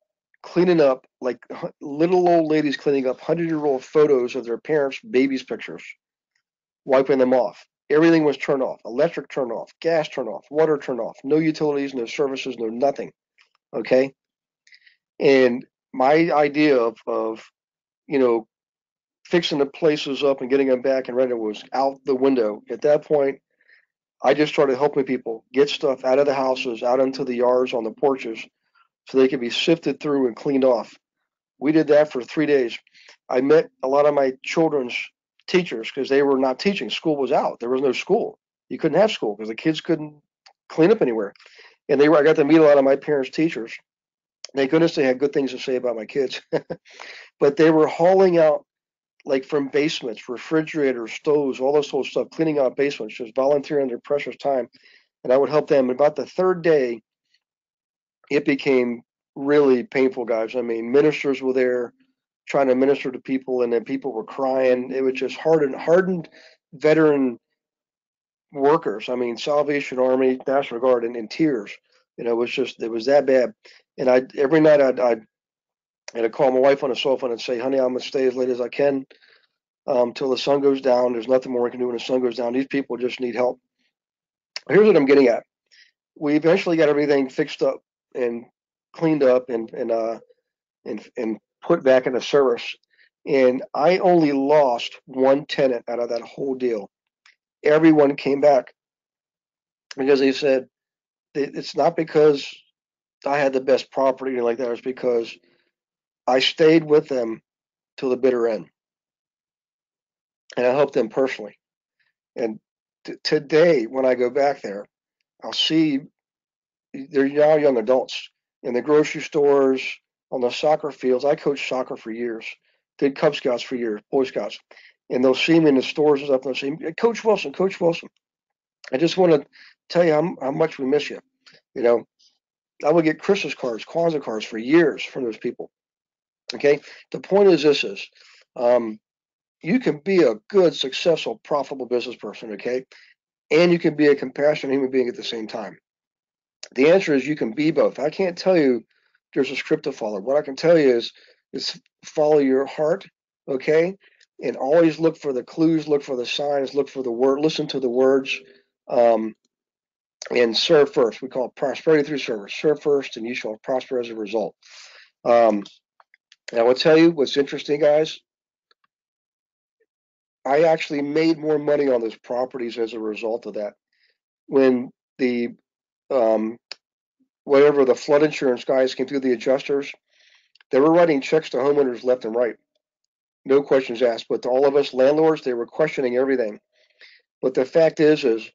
cleaning up like little old ladies cleaning up hundred year old photos of their parents' babies' pictures, wiping them off. Everything was turned off. Electric turned off, gas turned off, water turned off. No utilities, no services, no nothing. Okay. And my idea of, of you know, fixing the places up and getting them back and ready was out the window. At that point, I just started helping people get stuff out of the houses, out into the yards, on the porches, so they could be sifted through and cleaned off. We did that for three days. I met a lot of my children's teachers because they were not teaching. School was out. There was no school. You couldn't have school because the kids couldn't clean up anywhere. And they were I got to meet a lot of my parents' teachers. Thank goodness they had good things to say about my kids. but they were hauling out like from basements, refrigerators, stoves, all this whole stuff, cleaning out basements, just volunteering their precious time. And I would help them. About the third day, it became really painful, guys. I mean, ministers were there trying to minister to people, and then people were crying. It was just hardened, hardened veteran workers. I mean, Salvation Army, National Guard, and in tears. You know, it was just it was that bad. And I every night I'd, I'd I'd call my wife on the cell phone and say, "Honey, I'm gonna stay as late as I can um, till the sun goes down. There's nothing more we can do when the sun goes down. These people just need help." Here's what I'm getting at. We eventually got everything fixed up and cleaned up and and uh and and put back into service. And I only lost one tenant out of that whole deal. Everyone came back because they said it's not because I had the best property like that. It's because I stayed with them till the bitter end, and I helped them personally. And t- today, when I go back there, I'll see they're now young adults in the grocery stores, on the soccer fields. I coached soccer for years, did Cub Scouts for years, Boy Scouts, and they'll see me in the stores and stuff. And they'll say, Coach Wilson, Coach Wilson, I just want to tell you how, how much we miss you. You know, I would get Christmas cards, Kwanzaa cards for years from those people. Okay, the point is this is um, you can be a good, successful, profitable business person, okay, and you can be a compassionate human being at the same time. The answer is you can be both. I can't tell you there's a script to follow. What I can tell you is is follow your heart, okay, and always look for the clues, look for the signs, look for the word, listen to the words, um, and serve first. We call it prosperity through service. Serve first, and you shall prosper as a result. Um, and I will tell you what's interesting, guys. I actually made more money on those properties as a result of that. When the um, whatever the flood insurance guys came through the adjusters, they were writing checks to homeowners left and right. No questions asked. But to all of us landlords, they were questioning everything. But the fact is, is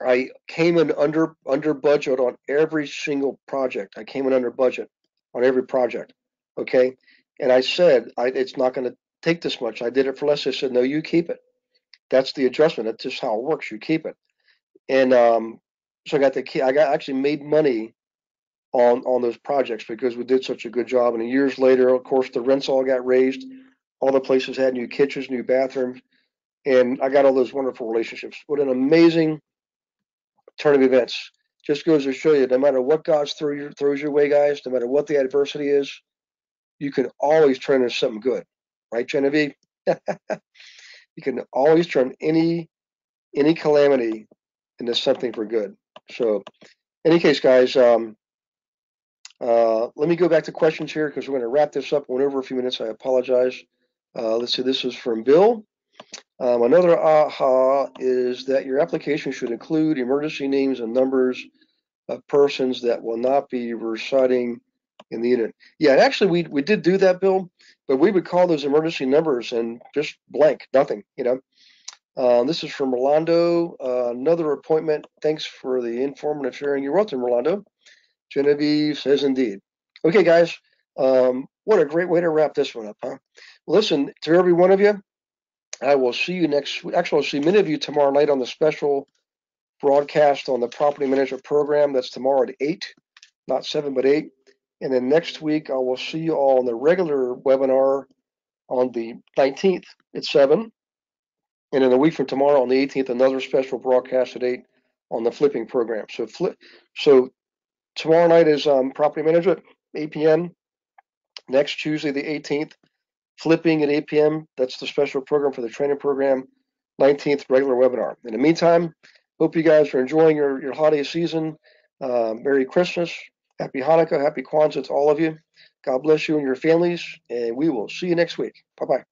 I came in under under budget on every single project. I came in under budget on every project. Okay. And I said, I, it's not going to take this much. I did it for less. I said, no, you keep it. That's the adjustment. That's just how it works. You keep it. And um, so I got the key. I got actually made money on on those projects because we did such a good job. And years later, of course, the rents all got raised. All the places had new kitchens, new bathrooms, and I got all those wonderful relationships. What an amazing turn of events! Just goes to show you, no matter what God throws throws your way, guys, no matter what the adversity is, you can always turn into something good, right, Genevieve? you can always turn any any calamity into something for good. So, any case, guys, um, uh, let me go back to questions here because we're going to wrap this up. Went over a few minutes. I apologize. Uh, let's see. This is from Bill. Um, another aha is that your application should include emergency names and numbers of persons that will not be residing in the unit. Yeah, actually, we we did do that, Bill, but we would call those emergency numbers and just blank, nothing. You know. Uh, this is from Rolando. Uh, another appointment. Thanks for the informative sharing. You're welcome, Rolando. Genevieve says indeed. Okay, guys. Um, what a great way to wrap this one up, huh? Listen, to every one of you, I will see you next week. Actually, I'll see many of you tomorrow night on the special broadcast on the property management program. That's tomorrow at 8, not 7, but 8. And then next week, I will see you all on the regular webinar on the 19th at 7. And in a week from tomorrow, on the 18th, another special broadcast at 8 on the flipping program. So flip, so Tomorrow night is um, property management, 8 p.m. Next Tuesday, the 18th, flipping at 8 p.m. That's the special program for the training program. 19th, regular webinar. In the meantime, hope you guys are enjoying your, your holiday season. Uh, Merry Christmas, Happy Hanukkah, Happy Kwanzaa to all of you. God bless you and your families, and we will see you next week. Bye bye.